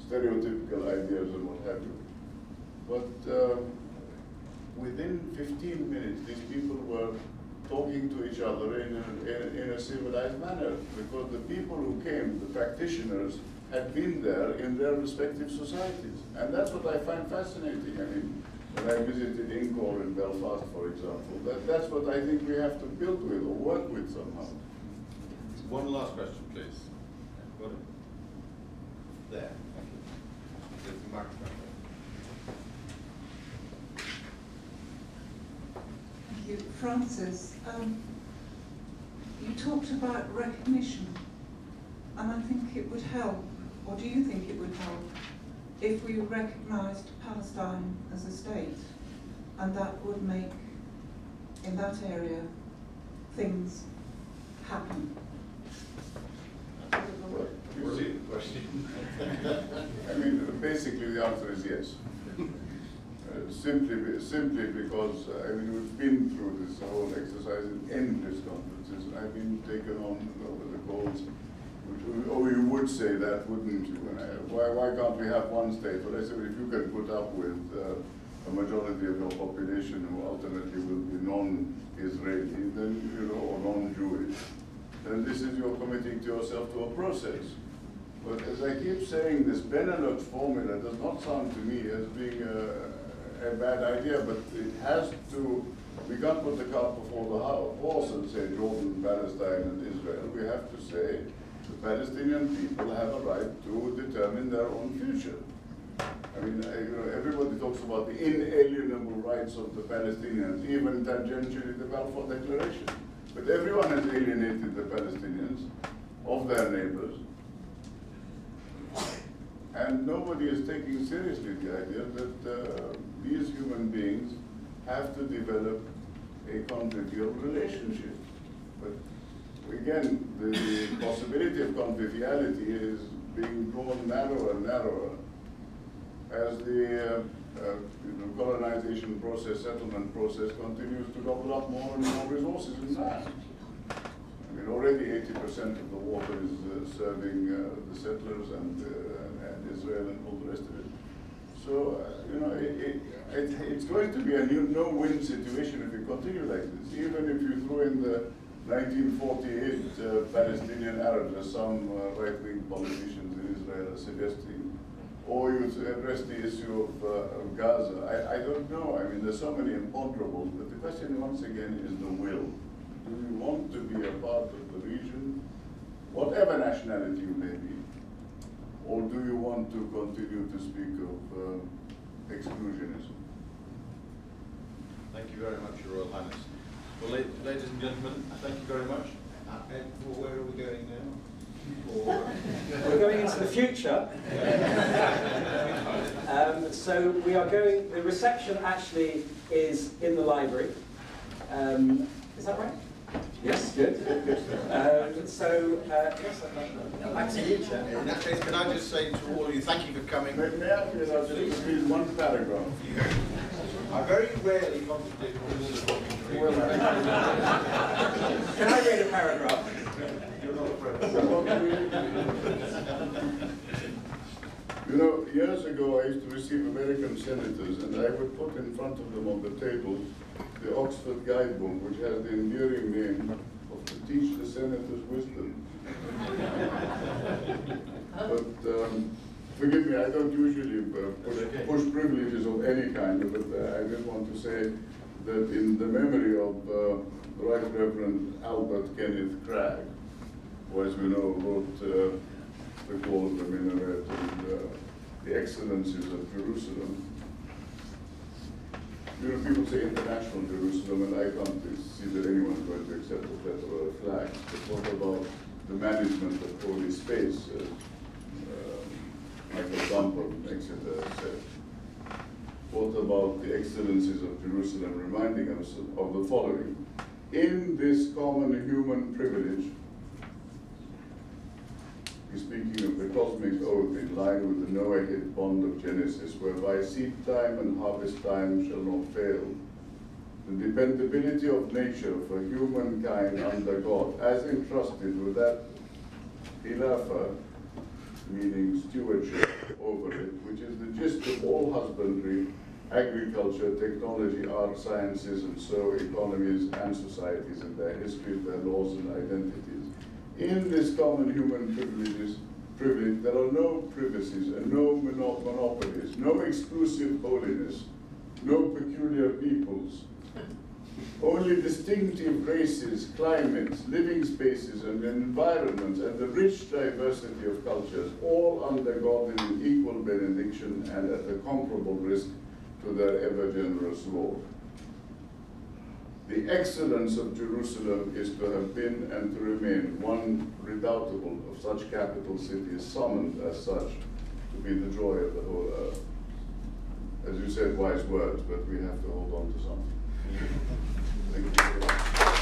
stereotypical ideas and what have you. But uh, within 15 minutes, these people were talking to each other in a, in in a civilized manner because the people who came, the practitioners, had been there in their respective societies. And that's what I find fascinating. I mean, when I visited INCORE in Belfast, for example, that, that's what I think we have to build with or work with somehow. One last question, please. There, thank you. There's the. Thank you. Francis, um, you talked about recognition, and I think it would help, or do you think it would help, if we recognised Palestine as a state, and that would make, in that area, things happen? See, question. I mean, basically the answer is yes. Uh, simply, simply because, uh, I mean, we've been through this whole exercise in endless conferences. I've been taken on over the calls Oh, you would say that, wouldn't you? I- Why, why can't we have one state? Well, I said, if you can put up with uh, a majority of your population who ultimately will be non-Israeli, then, you know, or non-Jewish, then this is you're committing to yourself to a process. But as I keep saying, this Benelux formula does not sound to me as being a, a bad idea, but it has to, we can't put the cart before the ho- horse and say Jordan, Palestine, and Israel. We have to say the Palestinian people have a right to determine their own future. I mean, you know, everybody talks about the inalienable rights of the Palestinians, even tangentially the Balfour Declaration. But everyone has alienated the Palestinians of their neighbors. And nobody is taking seriously the idea that uh, these human beings have to develop a convivial relationship. But again, the, possibility of conviviality is being drawn narrower and narrower as the uh, uh, you know, colonization process, settlement process continues to gobble up more and more resources. Mean, already 80% of the water is uh, serving uh, the settlers and, uh, and Israel and all the rest of it. So, uh, you know, it, it, it, it's going to be a no-win situation if we continue like this. Even if you throw in the 1948 uh, Palestinian Arabs, as some uh, right-wing politicians in Israel are suggesting, or you address the issue of, of Gaza. I, I don't know. I mean, there's so many imponderables, but the question once again is the will. Do you want to be a part of the region, whatever nationality you may be, or do you want to continue to speak of uh, exclusionism? Thank you very much, Your Royal Highness. Well, ladies and gentlemen, thank you very much. Uh, Ed, well, where are we going now? Or- *laughs* We're going into the future. *laughs* um, so we are going, the reception actually is in the library. Um, is that right? Yes, good. Um, so, uh, yes, uh, back to you, Chair. In that case, can I just say to all of you, thank you for coming. May, may I please ask you to read one paragraph? I very rarely contradict all the Will. Can I read a paragraph? You're not a friend. You know, years ago I used to receive American senators and I would put in front of them on the table the Oxford Guidebook, which has the endearing name of To Teach the Senators Wisdom. but um, forgive me, I don't usually uh, push, push privileges of any kind, but uh, I just want to say that in the memory of uh, the Right Reverend Albert Kenneth Cragg, who, as we know, wrote uh, the Call of the Minaret and uh, the Excellencies of Jerusalem. You know, people say international Jerusalem, and I can't see that anyone's going to accept a plethora of flags. But what about the management of holy space, uh, Michael Dumper from Exeter said? What about the excellencies of Jerusalem reminding us of, the following? In this common human privilege, speaking of the cosmic oath in line with the Noahic bond of Genesis, whereby seed time and harvest time shall not fail. The dependability of nature for humankind under God, as entrusted with that khilafa, meaning stewardship over it, which is the gist of all husbandry, agriculture, technology, art, sciences, and so economies and societies and their histories, their laws and identities. In this common human privileges, privilege, there are no privacies and no monopolies, no exclusive holiness, no peculiar peoples. Only distinctive races, climates, living spaces, and environments, and the rich diversity of cultures, all under God in equal benediction and at a comparable risk to their ever generous Lord. The excellence of Jerusalem is to have been and to remain one redoubtable of such capital cities, summoned as such to be the joy of the whole earth. As you said, wise words, but we have to hold on to something. Thank you.